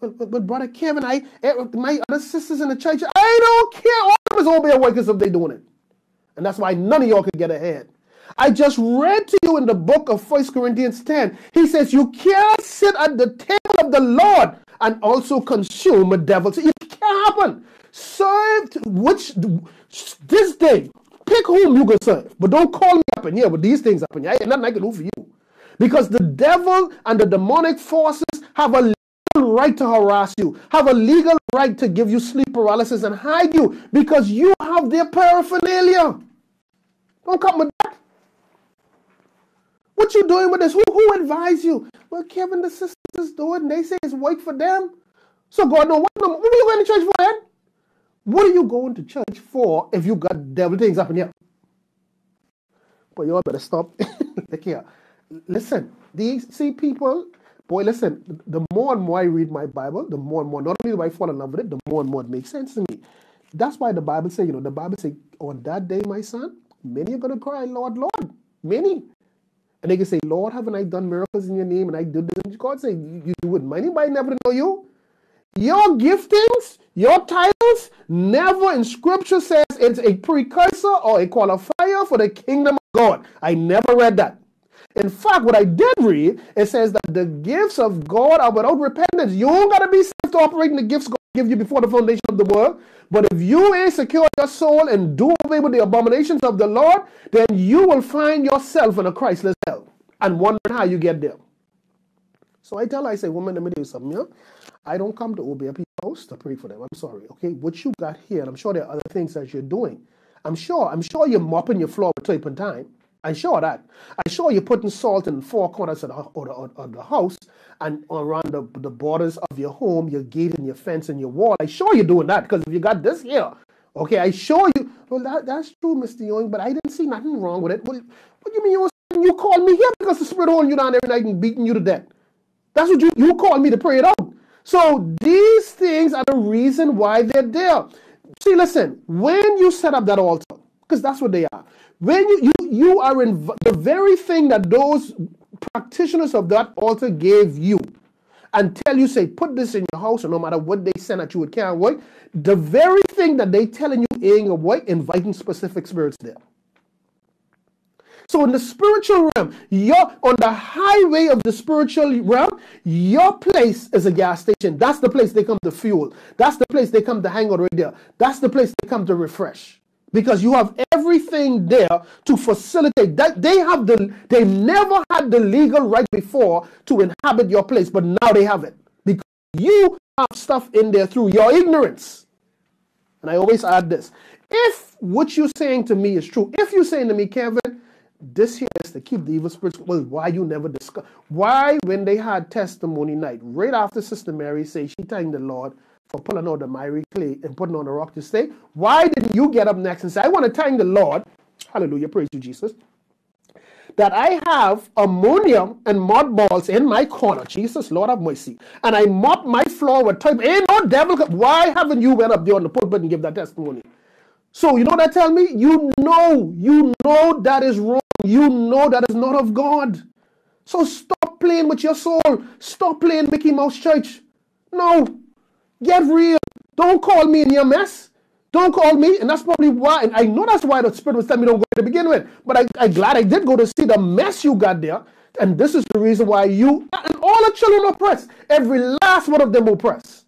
But, but, but, brother Kevin, I eh, my other sisters in the church, I don't care. Us all be awakens if they doing it. And that's why none of y'all can get ahead. I just read to you in the book of First Corinthians 10. He says, You can't sit at the table of the Lord and also consume a devil. So it can't happen. Serve which this day, pick whom you can serve. But don't call me up in here with these things up in here. Ain't nothing I can do for you. Because the devil and the demonic forces have a right to harass you, have a legal right to give you sleep paralysis and hide you because you have their paraphernalia. Don't come with that. What you doing with this? Who who advised you? Well, Kevin, the sisters do it, they say it's work for them. So God, no, what, what are you going to church for then? What are you going to church for if you got devil things up in here? But y'all better stop. Look here. Listen, these see people, boy, listen, the more and more I read my Bible, the more and more, not only do I fall in love with it, the more and more it makes sense to me. That's why the Bible says, you know, the Bible says, on that day, my son, many are gonna cry, Lord, Lord. Many. And they can say, Lord, haven't I done miracles in your name? And I did this. And God say, You do it. Anybody never know you? Your giftings, your titles, never in scripture says it's a precursor or a qualifier for the kingdom of God. I never read that. In fact, what I did read, it says that the gifts of God are without repentance. You don't got to be saved to operate in the gifts God give you before the foundation of the world. But if you ain't secure your soul and do away with the abominations of the Lord, then you will find yourself in a Christless hell and wondering how you get there. So I tell her, I say, woman, let me you something. Yeah? I don't come to obeah people's house to pray for them. I'm sorry. Okay, what you got here, and I'm sure there are other things that you're doing. I'm sure. I'm sure you're mopping your floor with tape and time. I sure that. I sure you're putting salt in four corners of the, of the, of the house and around the, the borders of your home, your gate and your fence and your wall. I sure you're doing that because if you got this here, okay, I show you. Well, that, that's true, Mr. Ewing, but I didn't see nothing wrong with it. What, what do you mean you, you called me here because the Spirit holding you down every night and beating you to death? That's what you, you called me to pray it out. So these things are the reason why they're there. See, listen, when you set up that altar, because that's what they are. When you, you you are in the very thing that those practitioners of that altar gave you and tell you, say, put this in your house, and no matter what they send at you, it can't work. The very thing that they telling you ain't gonna work, inviting specific spirits there. So in the spiritual realm, you're on the highway of the spiritual realm, your place is a gas station. That's the place they come to fuel. That's the place they come to hang out right there. That's the place they come to refresh because you have everything there to facilitate that. They have the they never had the legal right before to inhabit your place but now they have it. Because you have stuff in there through your ignorance. And i always add this. If what you're saying to me is true if you're saying to me kevin this here is to keep the evil spirits well why you never discuss why when they had testimony night right after sister mary say she thanked the lord for pulling out the miry clay and putting on the rock to stay. Why didn't you get up next and say, I want to thank the Lord, hallelujah, praise you, Jesus, that I have ammonium and mud balls in my corner. Jesus, Lord have mercy. And I mop my floor with type. Ain't no devil. Why haven't you went up there on the pulpit and give that testimony? So you know what that tell me? You know, you know that is wrong. You know that is not of God. So stop playing with your soul. Stop playing Mickey Mouse Church. No, Get real. Don't call me in your mess. Don't call me. And that's probably why, and I know that's why the Spirit was telling me don't go to begin with. But I, I'm glad I did go to see the mess you got there. And this is the reason why you and all the children oppressed. Every last one of them oppressed.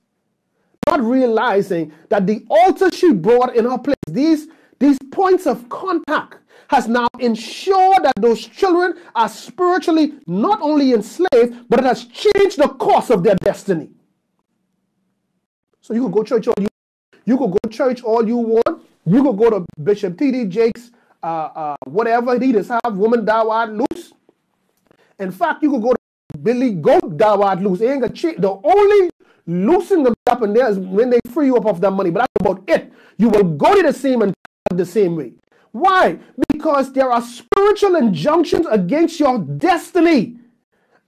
Not realizing that the altar she brought in her place, these, these points of contact, has now ensured that those children are spiritually not only enslaved, but it has changed the course of their destiny. So you could go church all you you could go church all you want. You could go to Bishop T.D. Jakes, uh, uh, whatever he does have, woman thou art loose. In fact, you could go to Billy Goat thou art loose. ain't gonna cheat. The only loosening them up in there is when they free you up of that money. But that's about it. You will go to the same and the same way. Why? Because there are spiritual injunctions against your destiny.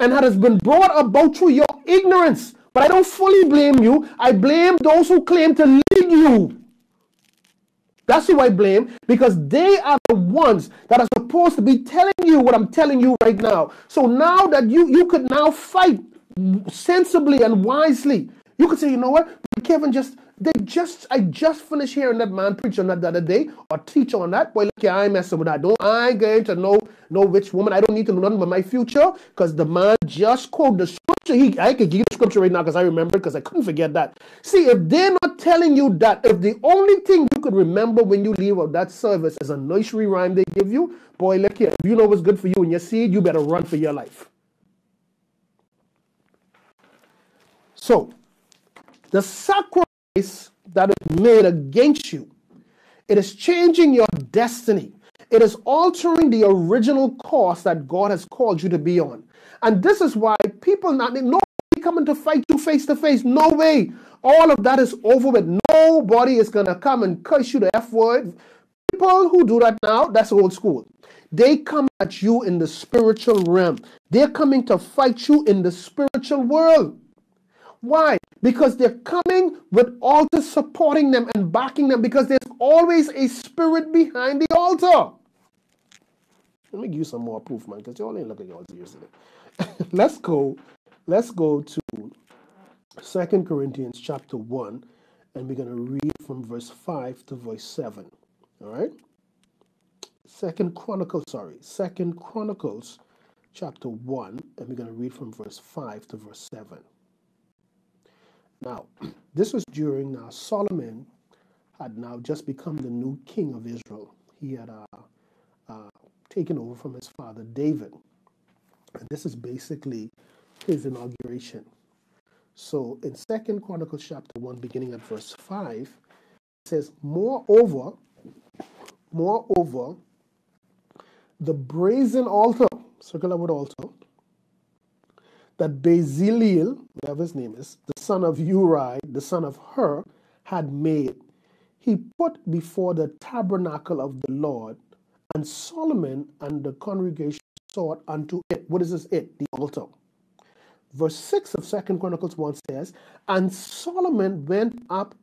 And that has been brought about through your ignorance. But I don't fully blame you. I blame those who claim to lead you. That's who I blame because they are the ones that are supposed to be telling you what I'm telling you right now. So now that you you could now fight sensibly and wisely, you could say, you know what, Kevin just they just I just finished hearing that man preach on that the other day or teach on that. Boy, look, yeah, I ain't messing with that. Don't I ain't going to know know which woman. I don't need to know nothing about my future because the man just quote the scripture. He I could give you the scripture right now because I remember because I couldn't forget that. See, if they're not telling you that, if the only thing you could remember when you leave of that service is a nursery rhyme they give you, boy, look here. If you know what's good for you and your seed, you better run for your life. So, the sacrifice that is made against you. It is changing your destiny. It is altering the original course that God has called you to be on. And this is why people not nobody coming to fight you face to face. No way. All of that is over with. Nobody is gonna come and curse you the F word. People who do that now, that's old school. They come at you in the spiritual realm. They're coming to fight you in the spiritual world. Why? Because they're coming with altars supporting them and backing them because there's always a spirit behind the altar. Let me give you some more proof, man, because y'all ain't looking at y'all seriously. let's go, let's go to Second Corinthians chapter 1, and we're going to read from verse 5 to verse 7. All right? Second Chronicles, sorry, Second Chronicles chapter 1, and we're going to read from verse 5 to verse 7. Now, this was during now Solomon had now just become the new king of Israel. He had uh, uh, taken over from his father David. And this is basically his inauguration. So in Second Chronicles chapter 1, beginning at verse 5, it says, Moreover, moreover, the brazen altar, circular word altar, that Bezaleel, whatever his name is, the son of Uri, the son of Hur, had made, he put before the tabernacle of the Lord, and Solomon and the congregation sought unto it. What is this it? The altar. Verse 6 of Second Chronicles 1 says, And Solomon went up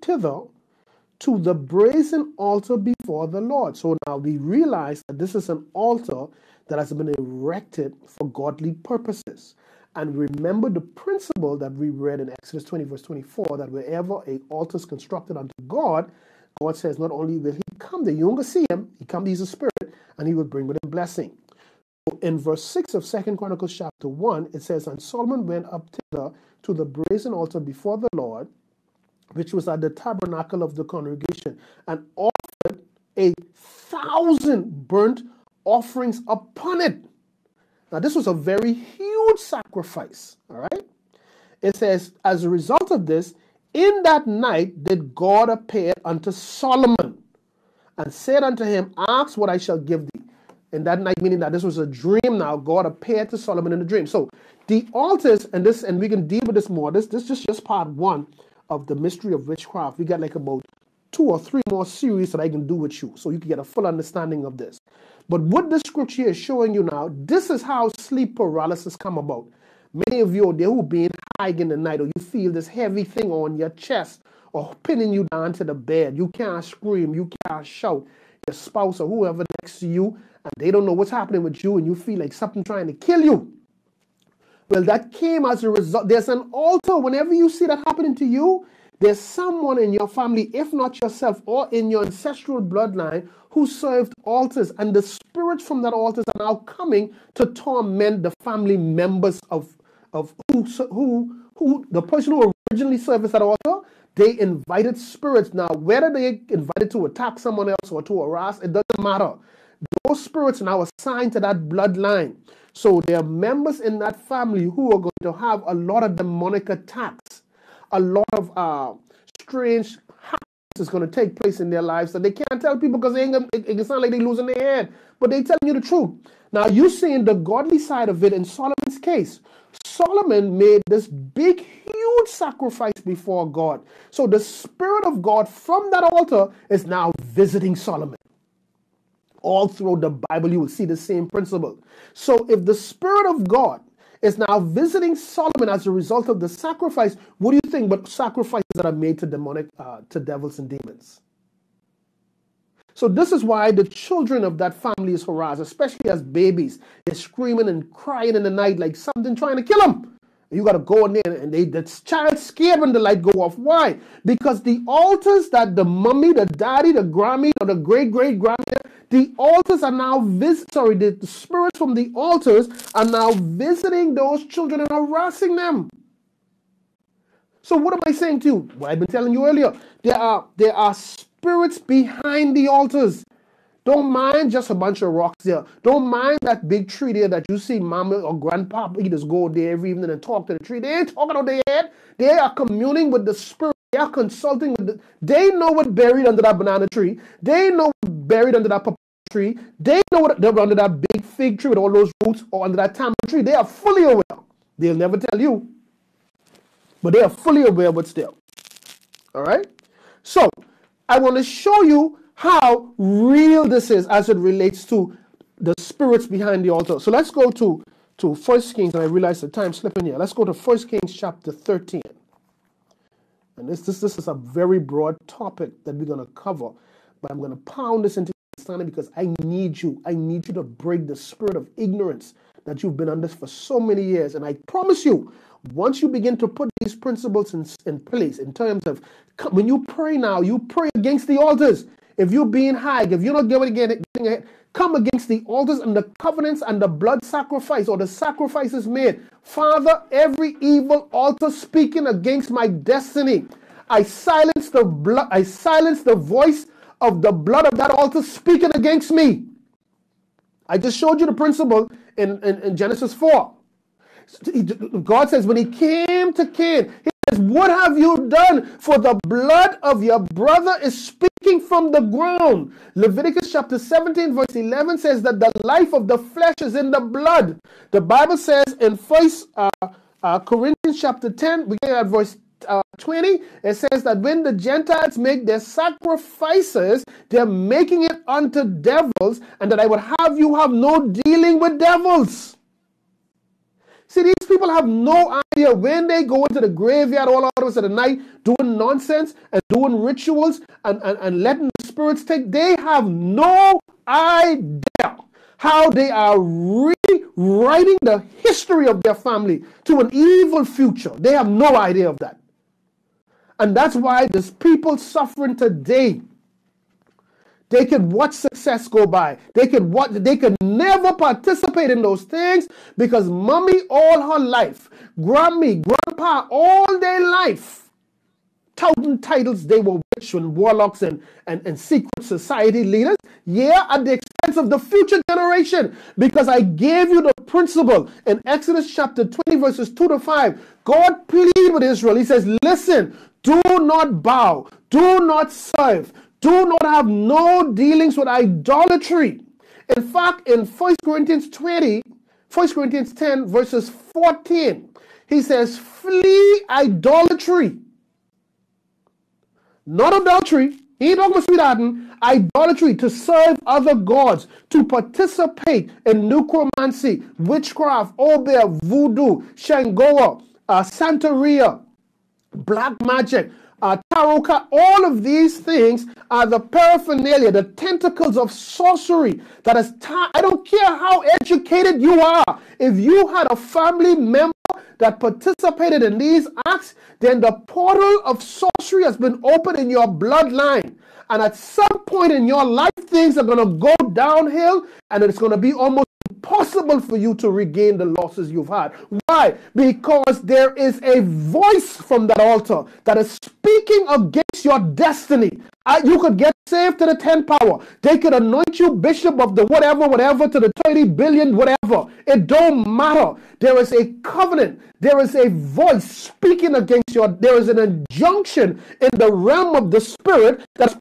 thither to the brazen altar before the Lord. So now we realize that this is an altar that has been erected for godly purposes. And remember the principle that we read in Exodus 20, verse 24, that wherever a altar is constructed unto God, God says not only will he come there, you see him, he comes, he's a spirit, and he will bring with him blessing. So In verse 6 of Second Chronicles chapter 1, it says, And Solomon went up thither to the brazen altar before the Lord, which was at the tabernacle of the congregation, and offered a thousand burnt offerings upon it. Now, this was a very huge sacrifice, all right? It says, as a result of this, in that night did God appear unto Solomon and said unto him, Ask what I shall give thee. In that night, meaning that this was a dream now, God appeared to Solomon in a dream. So the altars, and this, and we can deal with this more. This, this is just part one of the mystery of witchcraft. We got like about two or three more series that I can do with you so you can get a full understanding of this. But what the scripture is showing you now, this is how sleep paralysis come about. Many of you are there who being high in the night or you feel this heavy thing on your chest or pinning you down to the bed. You can't scream, you can't shout. Your spouse or whoever next to you, and they don't know what's happening with you, and you feel like something trying to kill you. Well, that came as a result. There's an altar. Whenever you see that happening to you, there's someone in your family, if not yourself, or in your ancestral bloodline, who served altars, and the spirits from that altars are now coming to torment the family members of, of who, who, who the person who originally served at that altar. They invited spirits. Now, whether they invited to attack someone else or to harass, it doesn't matter. Those spirits are now assigned to that bloodline. So there are members in that family who are going to have a lot of demonic attacks, a lot of uh, strange is going to take place in their lives that they can't tell people because they it, it sound like they losing their head. But they telling you the truth. Now you seeing the godly side of it in Solomon's case. Solomon made this big, huge sacrifice before God. So the Spirit of God from that altar is now visiting Solomon all through the Bible, you will see the same principle. So if the Spirit of God is now visiting Solomon as a result of the sacrifice, what do you think But sacrifices that are made to demonic, uh, to devils and demons? So this is why the children of that family is harassed, especially as babies. They're screaming and crying in the night like something trying to kill them. You got to go in there and they, the child scared when the light go off. Why? Because the altars that the mummy, the daddy, the grammy, or the great great grammy, the altars are now visit. Sorry, the, the spirits from the altars are now visiting those children and harassing them. So what am I saying to you? Well, I've been telling you earlier. There are there are spirits behind the altars. Don't mind just a bunch of rocks there. Don't mind that big tree there that you see mama or grandpa just go there every evening and talk to the tree. They ain't talking on their head. They are communing with the spirit. They are consulting with the, they know what buried under that banana tree. They know what buried under that papaya tree. They know what they're under that big fig tree with all those roots or under that tamarind tree. They are fully aware. They'll never tell you. But they are fully aware but still. All right? So, I want to show you how real this is as it relates to the spirits behind the altar. So let's go to to First Kings, and I realize the time slipping here. Let's go to First Kings chapter 13. And this, this, this is a very broad topic that we're going to cover, but I'm going to pound this into understanding because I need you. I need you to break the spirit of ignorance that you've been under for so many years. And I promise you, once you begin to put these principles in, in place, in terms of when you pray now, you pray against the altars. If you're being high, if you're not getting it, come against the altars and the covenants and the blood sacrifice or the sacrifices made. Father, every evil altar speaking against my destiny, I silence the blood, I silence the voice of the blood of that altar speaking against me. I just showed you the principle in, in, in Genesis 4. God says, when he came to Cain, he says, What have you done? For the blood of your brother is speaking from the ground. Leviticus chapter 17, verse 11 says that the life of the flesh is in the blood. The Bible says in First uh, uh, Corinthians chapter 10, we get at verse uh, 20, it says that when the Gentiles make their sacrifices, they're making it unto devils, and that I would have you have no dealing with devils. See, these people have no idea when they go into the graveyard all hours of the night doing nonsense and doing rituals and, and, and letting spirits take, they have no idea how they are rewriting the history of their family to an evil future. They have no idea of that. And that's why there's people suffering today they could watch success go by. They could watch, they could never participate in those things because mommy all her life, grammy, grandpa all their life, touting titles they were witch and warlocks and, and, and secret society leaders. Yeah, at the expense of the future generation. Because I gave you the principle in Exodus chapter 20, verses 2 to 5. God plead with Israel. He says, Listen, do not bow, do not serve do not have no dealings with idolatry. In fact, in 1 Corinthians 20, 1 Corinthians 10, verses 14, he says, Flee idolatry. Not adultery. He ain't talking about. Idolatry, to serve other gods, to participate in necromancy, witchcraft, obeah, voodoo, shango, uh, santeria, black magic, uh, tarot all of these things are the paraphernalia, the tentacles of sorcery that is. Ta- I don't care how educated you are. If you had a family member that participated in these acts, then the portal of sorcery has been opened in your bloodline. And at some point in your life, things are going to go downhill and it's going to be almost impossible for you to regain the losses you've had. Why? Because there is a voice from that altar that is speaking against your destiny. Uh, you could get saved to the 10 power. They could anoint you bishop of the whatever, whatever, to the 30 billion, whatever. It don't matter. There is a covenant. There is a voice speaking against your, there is an injunction in the realm of the spirit that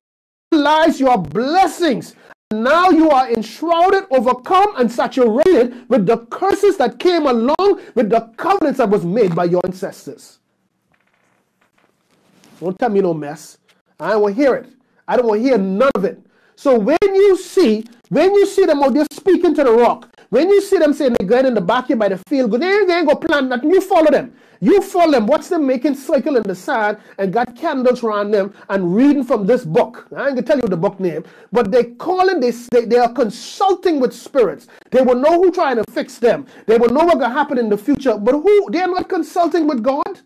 lies your blessings. Now you are enshrouded, overcome, and saturated with the curses that came along with the covenants that was made by your ancestors. Don't tell me no mess. I to hear it. I don't want to hear none of it. So when you see, when you see them out there speaking to the rock, when you see them saying they're going in the backyard by the field, they ain't, they ain't go plant nothing. You follow them. You follow them. Watch them making circle in the sand and got candles around them and reading from this book. I ain't gonna tell you the book name, but they calling this. They, they are consulting with spirits. They will know who trying to fix them. They will know what gonna happen in the future. But who? They are not consulting with God.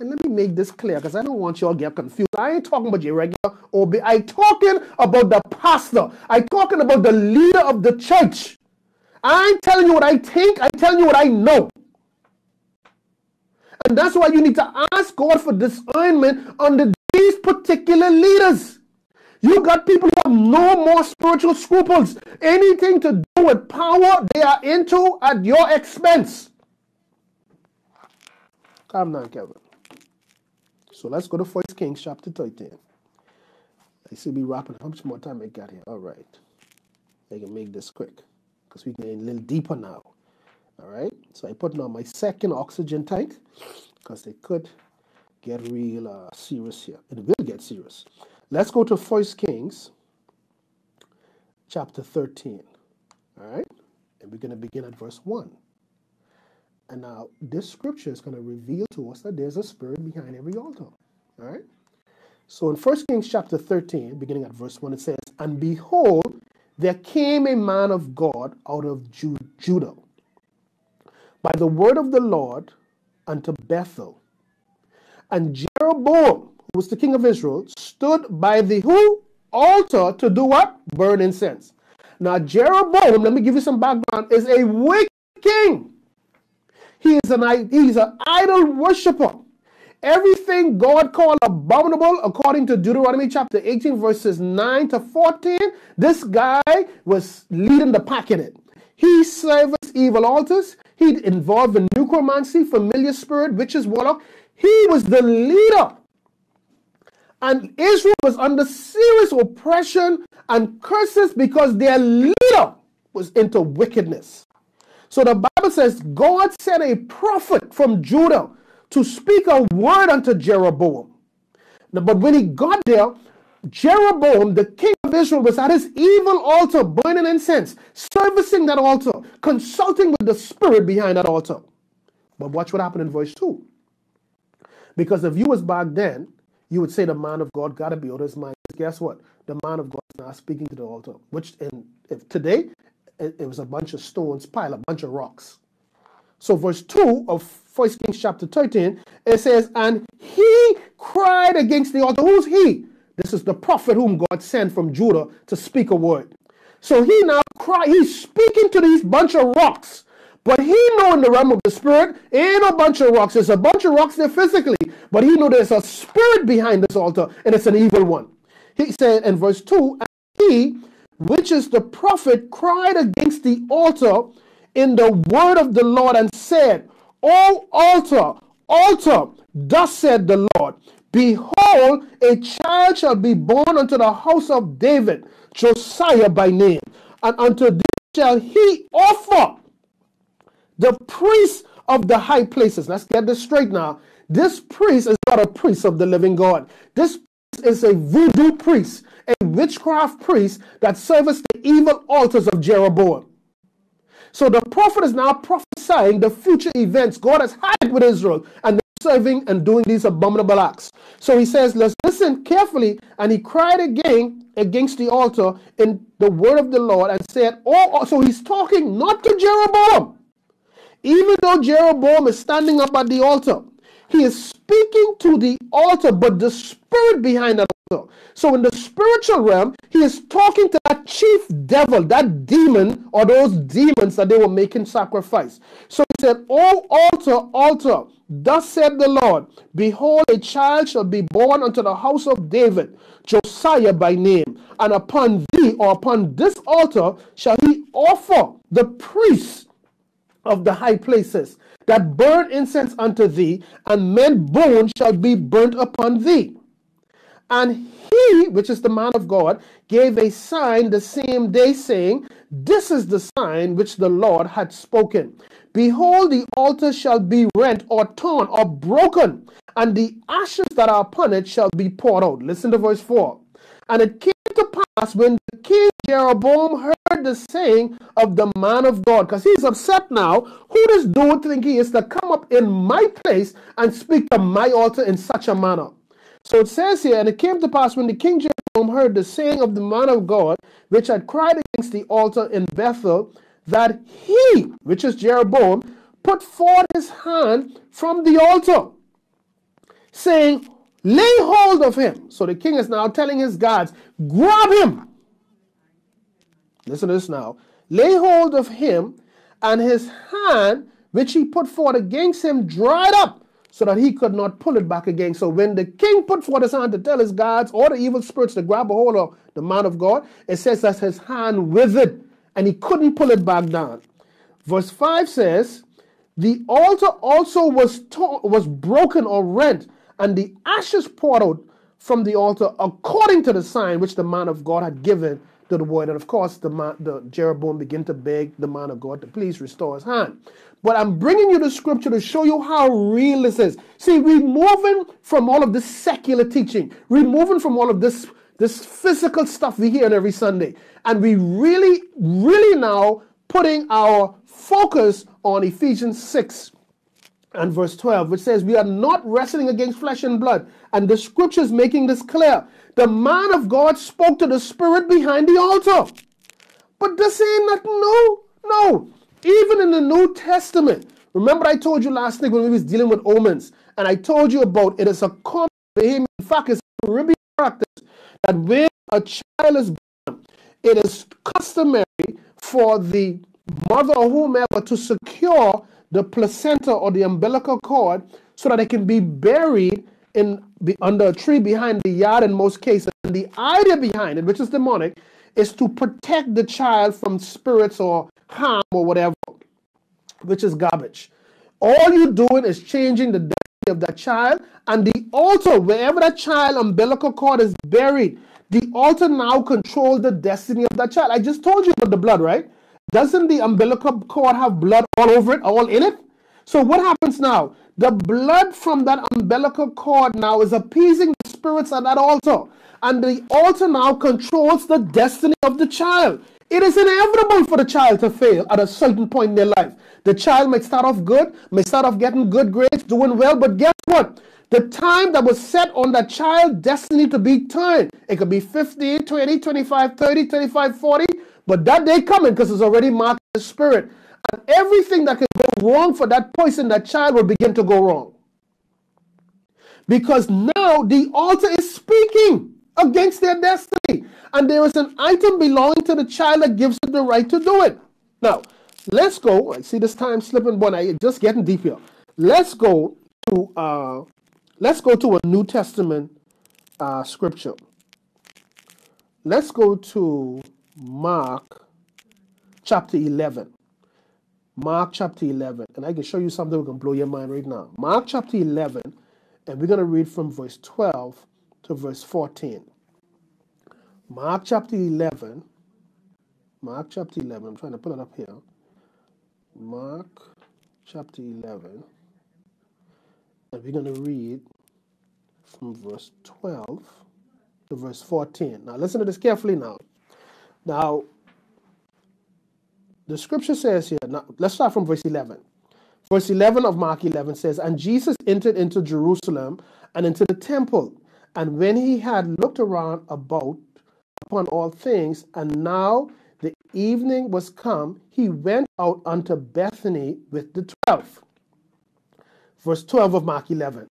And let me make this clear because I don't want you all get confused. I ain't talking about your regular obeah. I talking about the pastor. I talking about the leader of the church. I ain't telling you what I think. I telling you what I know. And that's why you need to ask God for discernment under these particular leaders. You got people who have no more spiritual scruples. Anything to do with power, they are into at your expense. Calm down, Kevin. So let's go to First Kings chapter 13. I see we wrapping. How much more time I got here? All right. I can make this quick because we're getting a little deeper now. All right. So I put on my second oxygen tank because they could get real uh, serious here. It will get serious. Let's go to First Kings chapter 13. All right. And we're going to begin at verse 1. And now this scripture is going to reveal to us that there's a spirit behind every altar. All right. So in 1 Kings chapter 13, beginning at verse 1, it says, And behold, there came a man of God out of Judah by the word of the Lord unto Bethel. And Jeroboam, who was the king of Israel, stood by the who? Altar to do what? Burn incense. Now Jeroboam, let me give you some background, is a wicked king. He is an he's an idol worshiper. Everything God called abominable, according to Deuteronomy chapter 18, verses 9 to 14, this guy was leading the pack in it. He serviced evil altars. He involved in necromancy, familiar spirit, witches, warlock. He was the leader. And Israel was under serious oppression and curses because their leader was into wickedness. So the Says God sent a prophet from Judah to speak a word unto Jeroboam. But when he got there, Jeroboam, the king of Israel, was at his evil altar, burning incense, servicing that altar, consulting with the spirit behind that altar. But watch what happened in verse 2. Because if you was back then, you would say the man of God got to be of his mind. Guess what? The man of God is not speaking to the altar. Which in if today it, it was a bunch of stones pile, a bunch of rocks. So verse 2 of 1 Kings chapter 13, it says, And he cried against the altar. Who's he? This is the prophet whom God sent from Judah to speak a word. So he now cry, he's speaking to these bunch of rocks. But he know in the realm of the spirit, ain't a bunch of rocks. There's a bunch of rocks there physically. But he know there's a spirit behind this altar, and it's an evil one. He said in verse 2, and he, which is the prophet, cried against the altar in the word of the Lord and said, O altar, altar, thus said the Lord, Behold, a child shall be born unto the house of David, Josiah by name, and unto this shall he offer the priest of the high places. Let's get this straight now. This priest is not a priest of the living God. This is a voodoo priest, a witchcraft priest that serves the evil altars of Jeroboam. So the prophet is now prophesying the future events God has had with Israel and serving and doing these abominable acts. So he says, Let's listen carefully. And he cried again against the altar in the word of the Lord and said, Oh, oh so he's talking not to Jeroboam. Even though Jeroboam is standing up at the altar, he is speaking to the altar, but the spirit behind that. So in the spiritual realm, he is talking to that chief devil, that demon, or those demons that they were making sacrifice. So he said, Oh altar, altar, thus said the Lord, Behold, a child shall be born unto the house of David, Josiah by name, and upon thee or upon this altar shall he offer the priests of the high places that burn incense unto thee, and men bones shall be burnt upon thee. And he, which is the man of God, gave a sign the same day, saying, This is the sign which the Lord had spoken. Behold, the altar shall be rent or torn or broken, and the ashes that are upon it shall be poured out. Listen to verse 4. And it came to pass when the king Jeroboam heard the saying of the man of God, because he's upset now. Who does dude think he is to come up in my place and speak to my altar in such a manner? So it says here, and it came to pass when the king Jeroboam heard the saying of the man of God, which had cried against the altar in Bethel, that he, which is Jeroboam, put forth his hand from the altar, saying, Lay hold of him. So the king is now telling his guards, grab him. Listen to this now. Lay hold of him, and his hand, which he put forth against him, dried up, so that he could not pull it back again. So when the king put forth his hand to tell his guards or the evil spirits to grab a hold of the man of God, it says that his hand withered, and he couldn't pull it back down. Verse 5 says, The altar also was, to- was broken or rent, and the ashes poured out from the altar according to the sign which the man of God had given to the word. And of course, the, man, the Jeroboam began to beg the man of God to please restore his hand. But I'm bringing you the scripture to show you how real this is. See, we're moving from all of this secular teaching. We're moving from all of this, this physical stuff we hear on every Sunday. And we really, really now putting our focus on Ephesians 6 and verse 12, which says, We are not wrestling against flesh and blood. And the scripture is making this clear. The man of God spoke to the spirit behind the altar. But this ain't nothing new. No. Even in the New Testament, remember I told you last week when we was dealing with omens, and I told you about it is a common behavior. In fact, it's a Caribbean practice that when a child is born, it is customary for the mother or whomever to secure the placenta or the umbilical cord so that it can be buried in the under a tree behind the yard in most cases. And the idea behind it, which is demonic, is to protect the child from spirits or harm or whatever, which is garbage. All you're doing is changing the destiny of that child, and the altar, wherever that child umbilical cord is buried, the altar now controls the destiny of that child. I just told you about the blood, right? Doesn't the umbilical cord have blood all over it, all in it? So what happens now? The blood from that umbilical cord now is appeasing the spirits at that altar. And the altar now controls the destiny of the child. It is inevitable for the child to fail at a certain point in their life. The child may start off good, may start off getting good grades, doing well, but guess what? The time that was set on that child destiny to be turned, it could be 15, 20, 25, 30, 35, 40, but that day coming because it's already marked in the spirit. And everything that can go wrong for that person, that child will begin to go wrong. Because now the altar is speaking against their destiny. And there is an item belonging to the child that gives it the right to do it. Now, let's go. I see this time slipping, but I just getting deep here. Let's go to uh, let's go to a New Testament uh, scripture. Let's go to Mark chapter 11. Mark chapter 11. And I can show you something that can blow your mind right now. Mark chapter 11, and we're going to read from verse 12 to verse 14. Mark chapter 11. Mark chapter 11. I'm trying to pull it up here. Mark chapter 11. And we're going to read from verse 12 to verse 14. Now, listen to this carefully now. Now, the scripture says here, now, let's start from verse 11. Verse 11 of Mark 11 says, And Jesus entered into Jerusalem and into the temple. And when he had looked around about upon all things, and now the evening was come, he went out unto Bethany with the twelve. Verse 12 of Mark 11.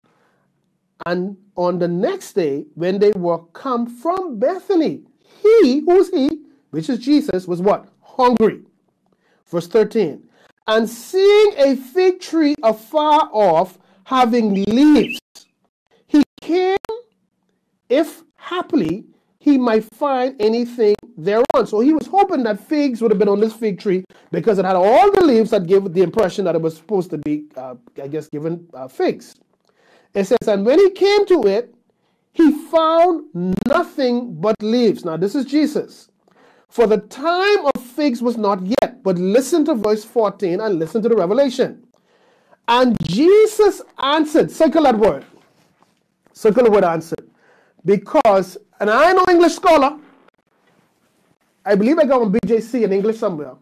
And on the next day, when they were come from Bethany, he, who's he? which is Jesus, was what? Hungry. Verse 13. And seeing a fig tree afar off, having leaves, he came, if happily he might find anything thereon. So he was hoping that figs would have been on this fig tree because it had all the leaves that gave the impression that it was supposed to be, uh, I guess, given uh, figs. It says, and when he came to it, he found nothing but leaves. Now, this is Jesus. For the time of figs was not yet. But listen to verse 14 and listen to the revelation. And Jesus answered, circle that word. Circle the word answered. Because, and I know English scholar. I believe I got on BJC in English somewhere.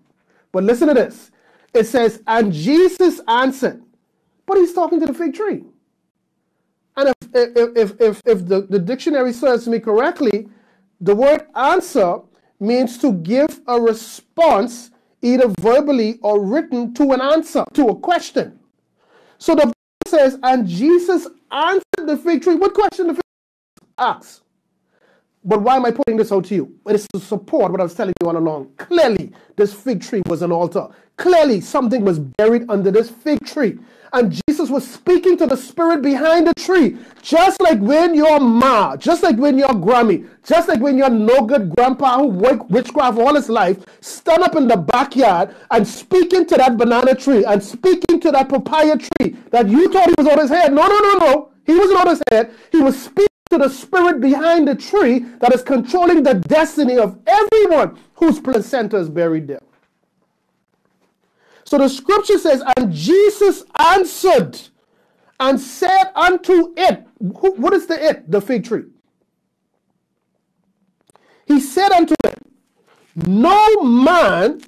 But listen to this. It says, and Jesus answered. But he's talking to the fig tree. And if, if, if, if, the, the dictionary serves me correctly, the word answer means to give a response, either verbally or written, to an answer, to a question. So the Bible says, and Jesus answered the fig tree. What question the fig tree asks? But why am I putting this out to you? It is to support what I was telling you all along. Clearly, this fig tree was an altar. Clearly, something was buried under this fig tree. And Jesus was speaking to the spirit behind the tree. Just like when your ma, just like when your Grammy, just like when your no good grandpa who worked witchcraft all his life, stand up in the backyard and speaking to that banana tree and speaking to that papaya tree that you thought he was on his head. No, no, no, no. He wasn't on his head. He was speaking to the spirit behind the tree that is controlling the destiny of everyone whose placenta is buried there. So the scripture says, And Jesus answered and said unto it, What is the it? The fig tree. He said unto it, No man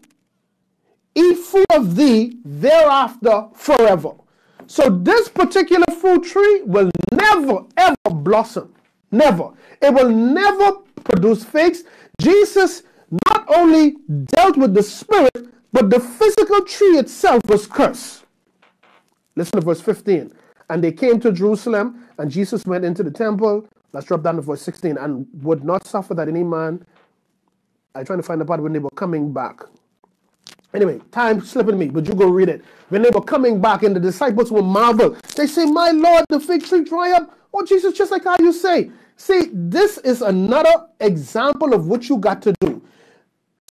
eat fruit of thee thereafter forever. So this particular fruit tree will never ever blossom. Never. It will never produce figs. Jesus not only dealt with the spirit, but the physical tree itself was cursed. Listen to verse 15. And they came to Jerusalem, and Jesus went into the temple. Let's drop down to verse 16. And would not suffer that any man. I'm trying to find the part when they were coming back. Anyway, time slipping me, but you go read it. When they were coming back, and the disciples were marveled. They say, My Lord, the fig tree dry up. Oh, Jesus, just like how you say. See, this is another example of what you got to do.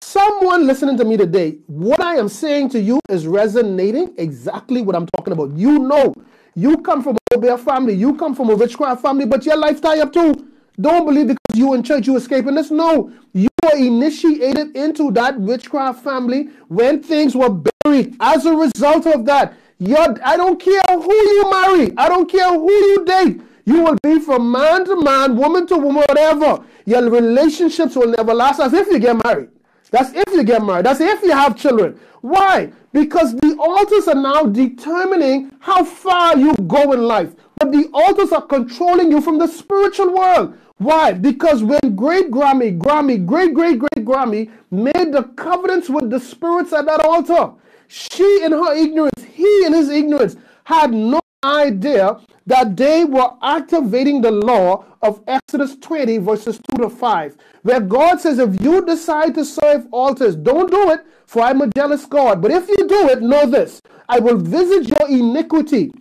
Someone listening to me today, what I am saying to you is resonating exactly what I'm talking about. You know, you come from obeah family, you come from a witchcraft family, but your life tie up too. Don't believe because you in church you escaping this. No, you were initiated into that witchcraft family when things were buried. As a result of that, your I don't care who you marry, I don't care who you date. You will be from man to man, woman to woman, whatever. Your relationships will never last as if you get married. That's if you get married. That's if you have children. Why? Because the altars are now determining how far you go in life. But the altars are controlling you from the spiritual world. Why? Because when great Grammy, Grammy, great great great Grammy made the covenants with the spirits at that altar, she in her ignorance, he in his ignorance, had no idea that they were activating the law of Exodus 20, verses 2 to 5, where God says, If you decide to serve altars, don't do it, for I'm a jealous God. But if you do it, know this I will visit your iniquity,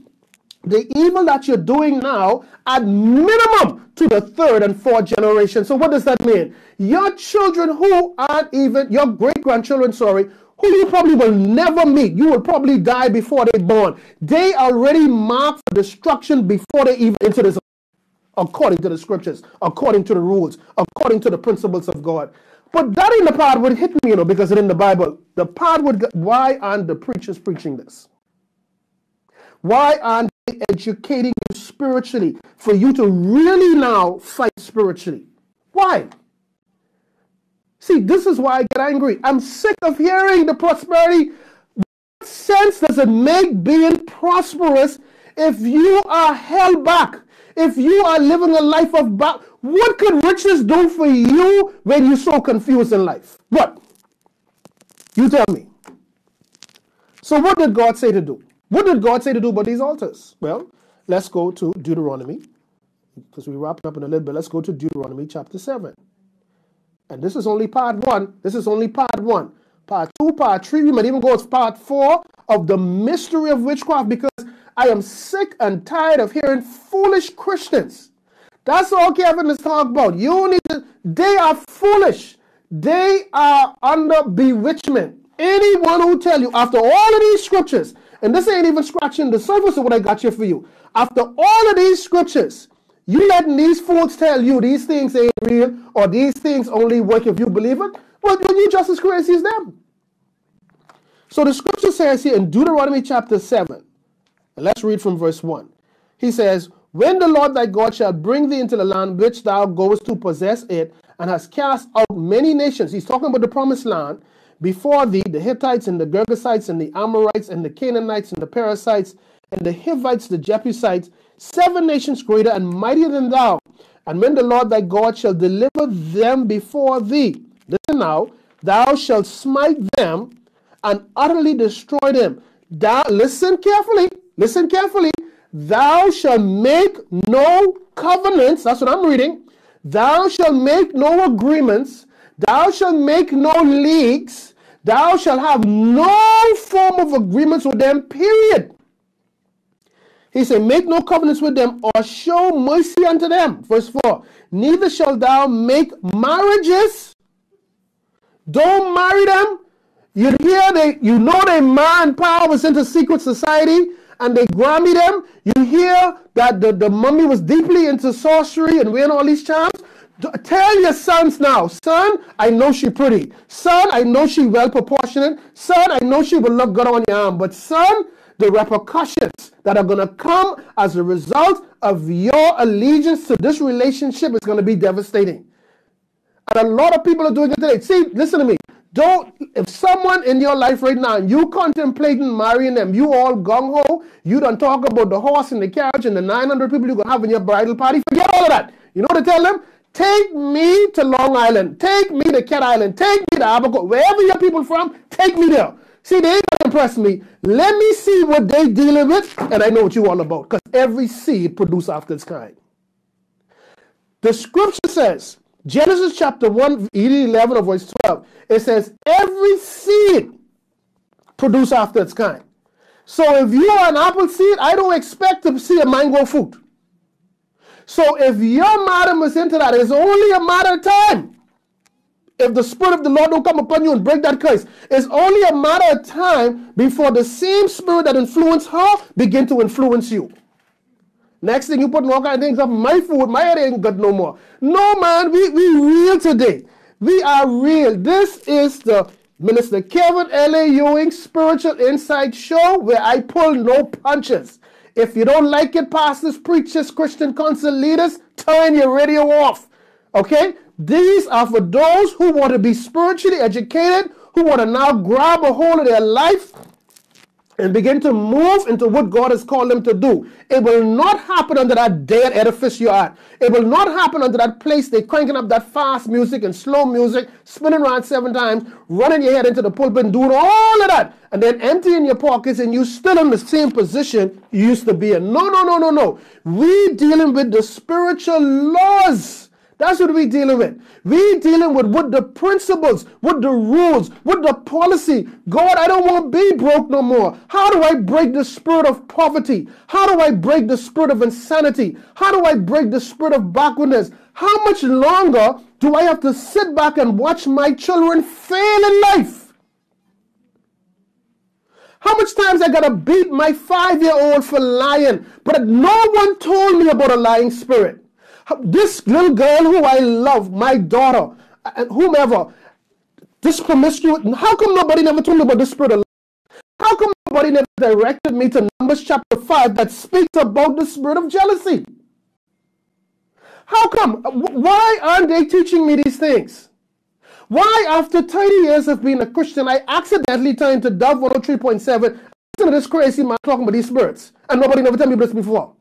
the evil that you're doing now, at minimum to the third and fourth generation. So, what does that mean? Your children who aren't even, your great grandchildren, sorry, who you probably will never meet. You will probably die before they're born. They already marked for destruction before they even enter this, according to the scriptures, according to the rules, according to the principles of God. But that in the part would hit me, you know, because in the Bible. The part would, why aren't the preachers preaching this? Why aren't educating you spiritually for you to really now fight spiritually? Why? See, this is why I get angry. I'm sick of hearing the prosperity. What sense does it make being prosperous if you are held back? If you are living a life of back, what could riches do for you when you're so confused in life? What? You tell me. So, what did God say to do? What did God say to do about these altars? Well, let's go to Deuteronomy, because we wrapped up in a little bit. Let's go to Deuteronomy chapter 7. And this is only part one. This is only part one. Part two, part three, we might even go to part four of the mystery of witchcraft because I am sick and tired of hearing foolish Christians. That's all Kevin is talking about. You need to, they are foolish. They are under bewitchment. Anyone who tell you after all of these scriptures, and this ain't even scratching the surface of what I got here for you. After all of these scriptures, you letting these fools tell you these things ain't real or these things only work if you believe it? Well, then you just as crazy as them. So the scripture says here in Deuteronomy chapter 7, and let's read from verse 1. He says, When the Lord thy God shall bring thee into the land which thou goest to possess it, and has cast out many nations, he's talking about the promised land, before thee, the Hittites and the Girgashites and the Amorites and the Canaanites and the Perizzites and the Hivites, the Jebusites, seven nations greater and mightier than thou. And when the Lord thy God shall deliver them before thee, listen now, thou shalt smite them and utterly destroy them. Thou, listen carefully, listen carefully. Thou shalt make no covenants, that's what I'm reading. Thou shalt make no agreements, thou shalt make no leagues, thou shalt have no form of agreements with them, period. He said, Make no covenants with them or show mercy unto them. Verse 4 Neither shalt thou make marriages. Don't marry them. You hear they, you know they man power was into secret society, and they Grammy them. You hear that the, the mummy was deeply into sorcery and wearing all these charms. Tell your sons now, son, I know she pretty. Son, I know she well proportionate. Son, I know she will look good on your arm. But son, the repercussions that are going to come as a result of your allegiance to this relationship is going to be devastating. And a lot of people are doing it today. See, listen to me. Don't, if someone in your life right now, you contemplating marrying them, you all gung ho, you don't talk about the horse and the carriage and the 900 people you're going to have in your bridal party, forget all of that. You know what to tell them? Take me to Long Island. Take me to Cat Island. Take me to Abaco. Wherever your people from, take me there. See, they ain't gonna impress me. Let me see what they dealing with, and I know what you all about. Because every seed produces after its kind. The scripture says, Genesis chapter 1, 11 of verse 12, it says, every seed produce after its kind. So if you are an apple seed, I don't expect to see a mango fruit. So if your madam is into that, it's only a matter of time. If the Spirit of the Lord don't come upon you and break that curse, it's only a matter of time before the same spirit that influenced her begin to influence you. Next thing you put all kind of things up my food, my head ain't good no more. No man, we, we real today. We are real. This is the Minister Kevin L.A. Ewing Spiritual Insight Show where I pull no punches. If you don't like it, pastors, preachers, Christian council leaders, turn your radio off. Okay? These are for those who want to be spiritually educated, who want to now grab a hold of their life and begin to move into what God has called them to do. It will not happen under that dead edifice you're at. It will not happen under that place they're cranking up that fast music and slow music, spinning around seven times, running your head into the pulpit and doing all of that, and then emptying your pockets and you still in the same position you used to be in. No, no, no, no, no. We dealing with the spiritual laws that's what we're dealing with. We dealing with what the principles, what the rules, what the policy. God, I don't want to be broke no more. How do I break the spirit of poverty? How do I break the spirit of insanity? How do I break the spirit of backwardness? How much longer do I have to sit back and watch my children fail in life? How much times I gotta beat my five-year-old for lying, but no one told me about a lying spirit. This little girl who I love, my daughter, and whomever, this promiscuous, how come nobody never told me about the spirit of love? How come nobody never directed me to Numbers chapter 5 that speaks about the spirit of jealousy? How come? Why aren't they teaching me these things? Why, after 30 years of being a Christian, I accidentally turned to Dove 103.7 listen to this crazy man talking about these spirits, and nobody never told me this before?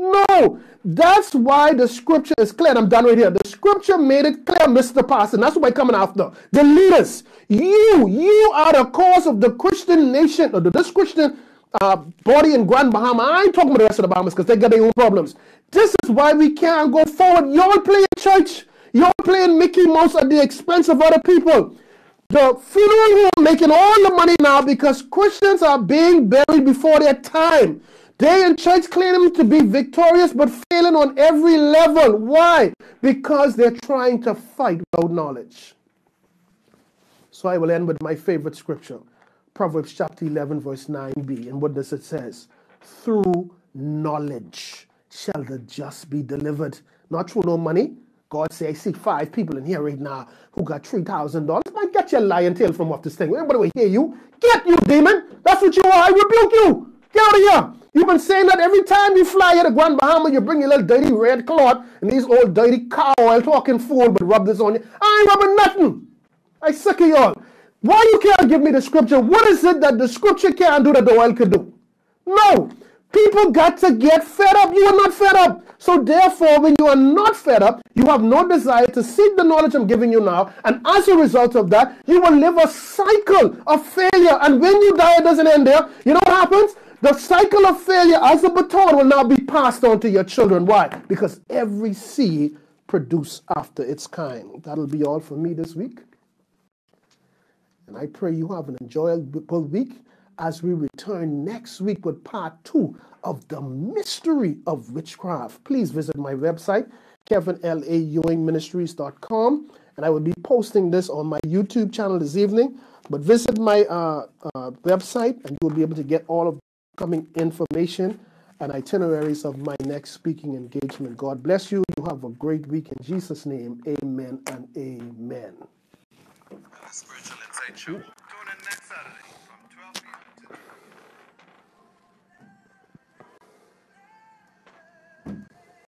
No, that's why the scripture is clear. I'm done right here. The scripture made it clear, Mr. Pastor. That's what we're coming after. The leaders, you, you are the cause of the Christian nation, or this Christian uh, body in Grand Bahama. I ain't talking about the rest of the Bahamas because they got their own problems. This is why we can't go forward. Y'all playing church. Y'all playing Mickey Mouse at the expense of other people. The funeral home making all the money now because Christians are being buried before their time. They in church claiming to be victorious but failing on every level. Why? Because they're trying to fight without knowledge. So I will end with my favorite scripture, Proverbs chapter 11, verse 9b. And what does it says? Through knowledge shall the just be delivered. Not through no money. God say, I see five people in here right now who got $3,000. Man, get your lion tail from off this thing. Everybody will hear you. Get you, demon. That's what you are. I rebuke you. Get out of here. You've been saying that every time you fly here to Grand Bahama, you bring your little dirty red cloth and these old dirty cow oil talking fool, but rub this on you. I ain't rubbing nothing. I sick of y'all. Why you can't give me the scripture? What is it that the scripture can't do that the oil could do? No. People got to get fed up. You are not fed up. So therefore, when you are not fed up, you have no desire to seek the knowledge I'm giving you now. And as a result of that, you will live a cycle of failure. And when you die, it doesn't end there. You know what happens? The cycle of failure as a baton will now be passed on to your children. Why? Because every seed produce after its kind. That'll be all for me this week. And I pray you have an enjoyable week as we return next week with part two of the mystery of witchcraft. Please visit my website, kevinlaewingministries.com, and I will be posting this on my YouTube channel this evening. But visit my uh, uh, website and you'll be able to get all of upcoming information and itineraries of my next speaking engagement. God bless you. You have a great week in Jesus' name. Amen and amen. Spiritual Insight Show. Tune in next Saturday